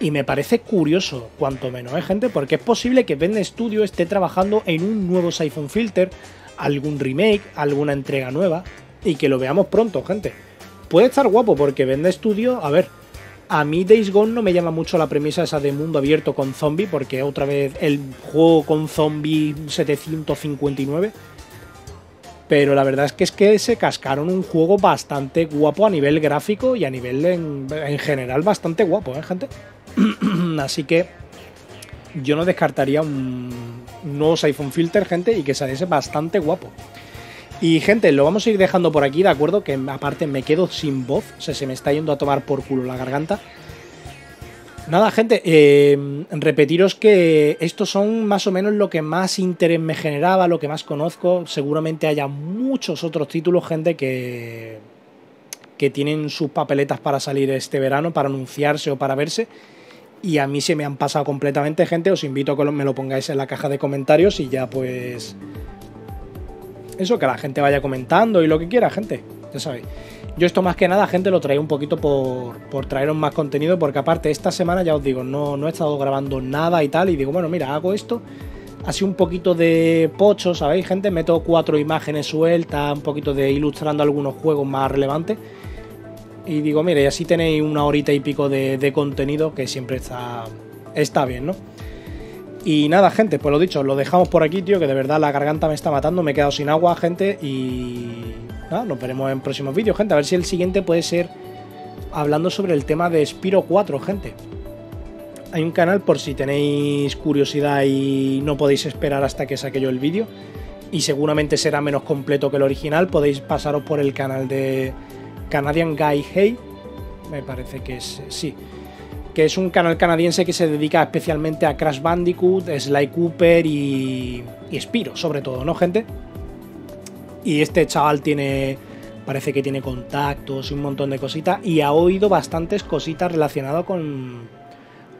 Y me parece curioso, cuanto menos, ¿eh, gente? Porque es posible que Vende Studio esté trabajando en un nuevo Siphon Filter, algún remake, alguna entrega nueva, y que lo veamos pronto, gente. Puede estar guapo porque Vende Studio, a ver, a mí Days Gone no me llama mucho la premisa esa de mundo abierto con zombie, porque otra vez el juego con zombie 759. Pero la verdad es que es que se cascaron un juego bastante guapo a nivel gráfico y a nivel en, general bastante guapo, ¿eh, gente? Así que yo no descartaría un nuevo iPhone Filter, gente, y que saliese bastante guapo. Y gente, lo vamos a ir dejando por aquí, ¿de acuerdo? Que aparte me quedo sin voz, o sea, se me está yendo a tomar por culo la garganta. Nada, gente, eh, repetiros que estos son más o menos lo que más interés me generaba, lo que más conozco. Seguramente haya muchos otros títulos, gente, que, que tienen sus papeletas para salir este verano, para anunciarse o para verse. Y a mí se me han pasado completamente, gente. Os invito a que me lo pongáis en la caja de comentarios y ya pues... Eso, que la gente vaya comentando y lo que quiera, gente. Ya sabéis. Yo esto más que nada, gente, lo traigo un poquito por, por traeros más contenido, porque aparte esta semana, ya os digo, no, no he estado grabando nada y tal, y digo, bueno, mira, hago esto, así un poquito de pocho, ¿sabéis, gente? Meto cuatro imágenes sueltas, un poquito de ilustrando algunos juegos más relevantes. Y digo, mire, así tenéis una horita y pico de, de contenido que siempre está, está bien, ¿no? Y nada, gente, pues lo dicho, lo dejamos por aquí, tío, que de verdad la garganta me está matando, me he quedado sin agua, gente, y nada, nos veremos en próximos vídeos, gente, a ver si el siguiente puede ser hablando sobre el tema de Spiro 4, gente. Hay un canal por si tenéis curiosidad y no podéis esperar hasta que saque yo el vídeo, y seguramente será menos completo que el original, podéis pasaros por el canal de Canadian Guy Hey, me parece que es, sí, que es un canal canadiense que se dedica especialmente a Crash Bandicoot, Sly Cooper y, y Spiro, sobre todo, ¿no, gente? Y este chaval tiene, parece que tiene contactos y un montón de cositas, y ha oído bastantes cositas relacionadas con,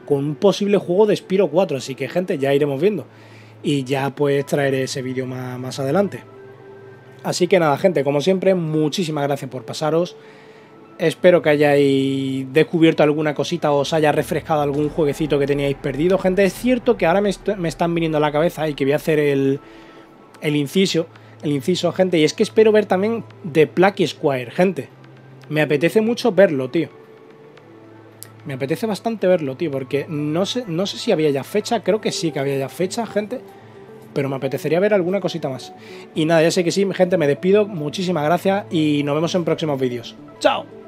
con un posible juego de Spiro 4, así que, gente, ya iremos viendo. Y ya pues traeré ese vídeo más, más adelante. Así que nada, gente, como siempre, muchísimas gracias por pasaros. Espero que hayáis descubierto alguna cosita o os haya refrescado algún jueguecito que teníais perdido. Gente, es cierto que ahora me, están viniendo a la cabeza y que voy a hacer el, inciso. El inciso, gente. Y es que espero ver también The Plucky Squire, gente. Me apetece mucho verlo, tío. Me apetece bastante verlo, tío, porque no sé, no sé si había ya fecha. Creo que sí que había ya fecha, gente. Pero me apetecería ver alguna cosita más. Y nada, ya sé que sí, gente, me despido. Muchísimas gracias y nos vemos en próximos vídeos. ¡Chao!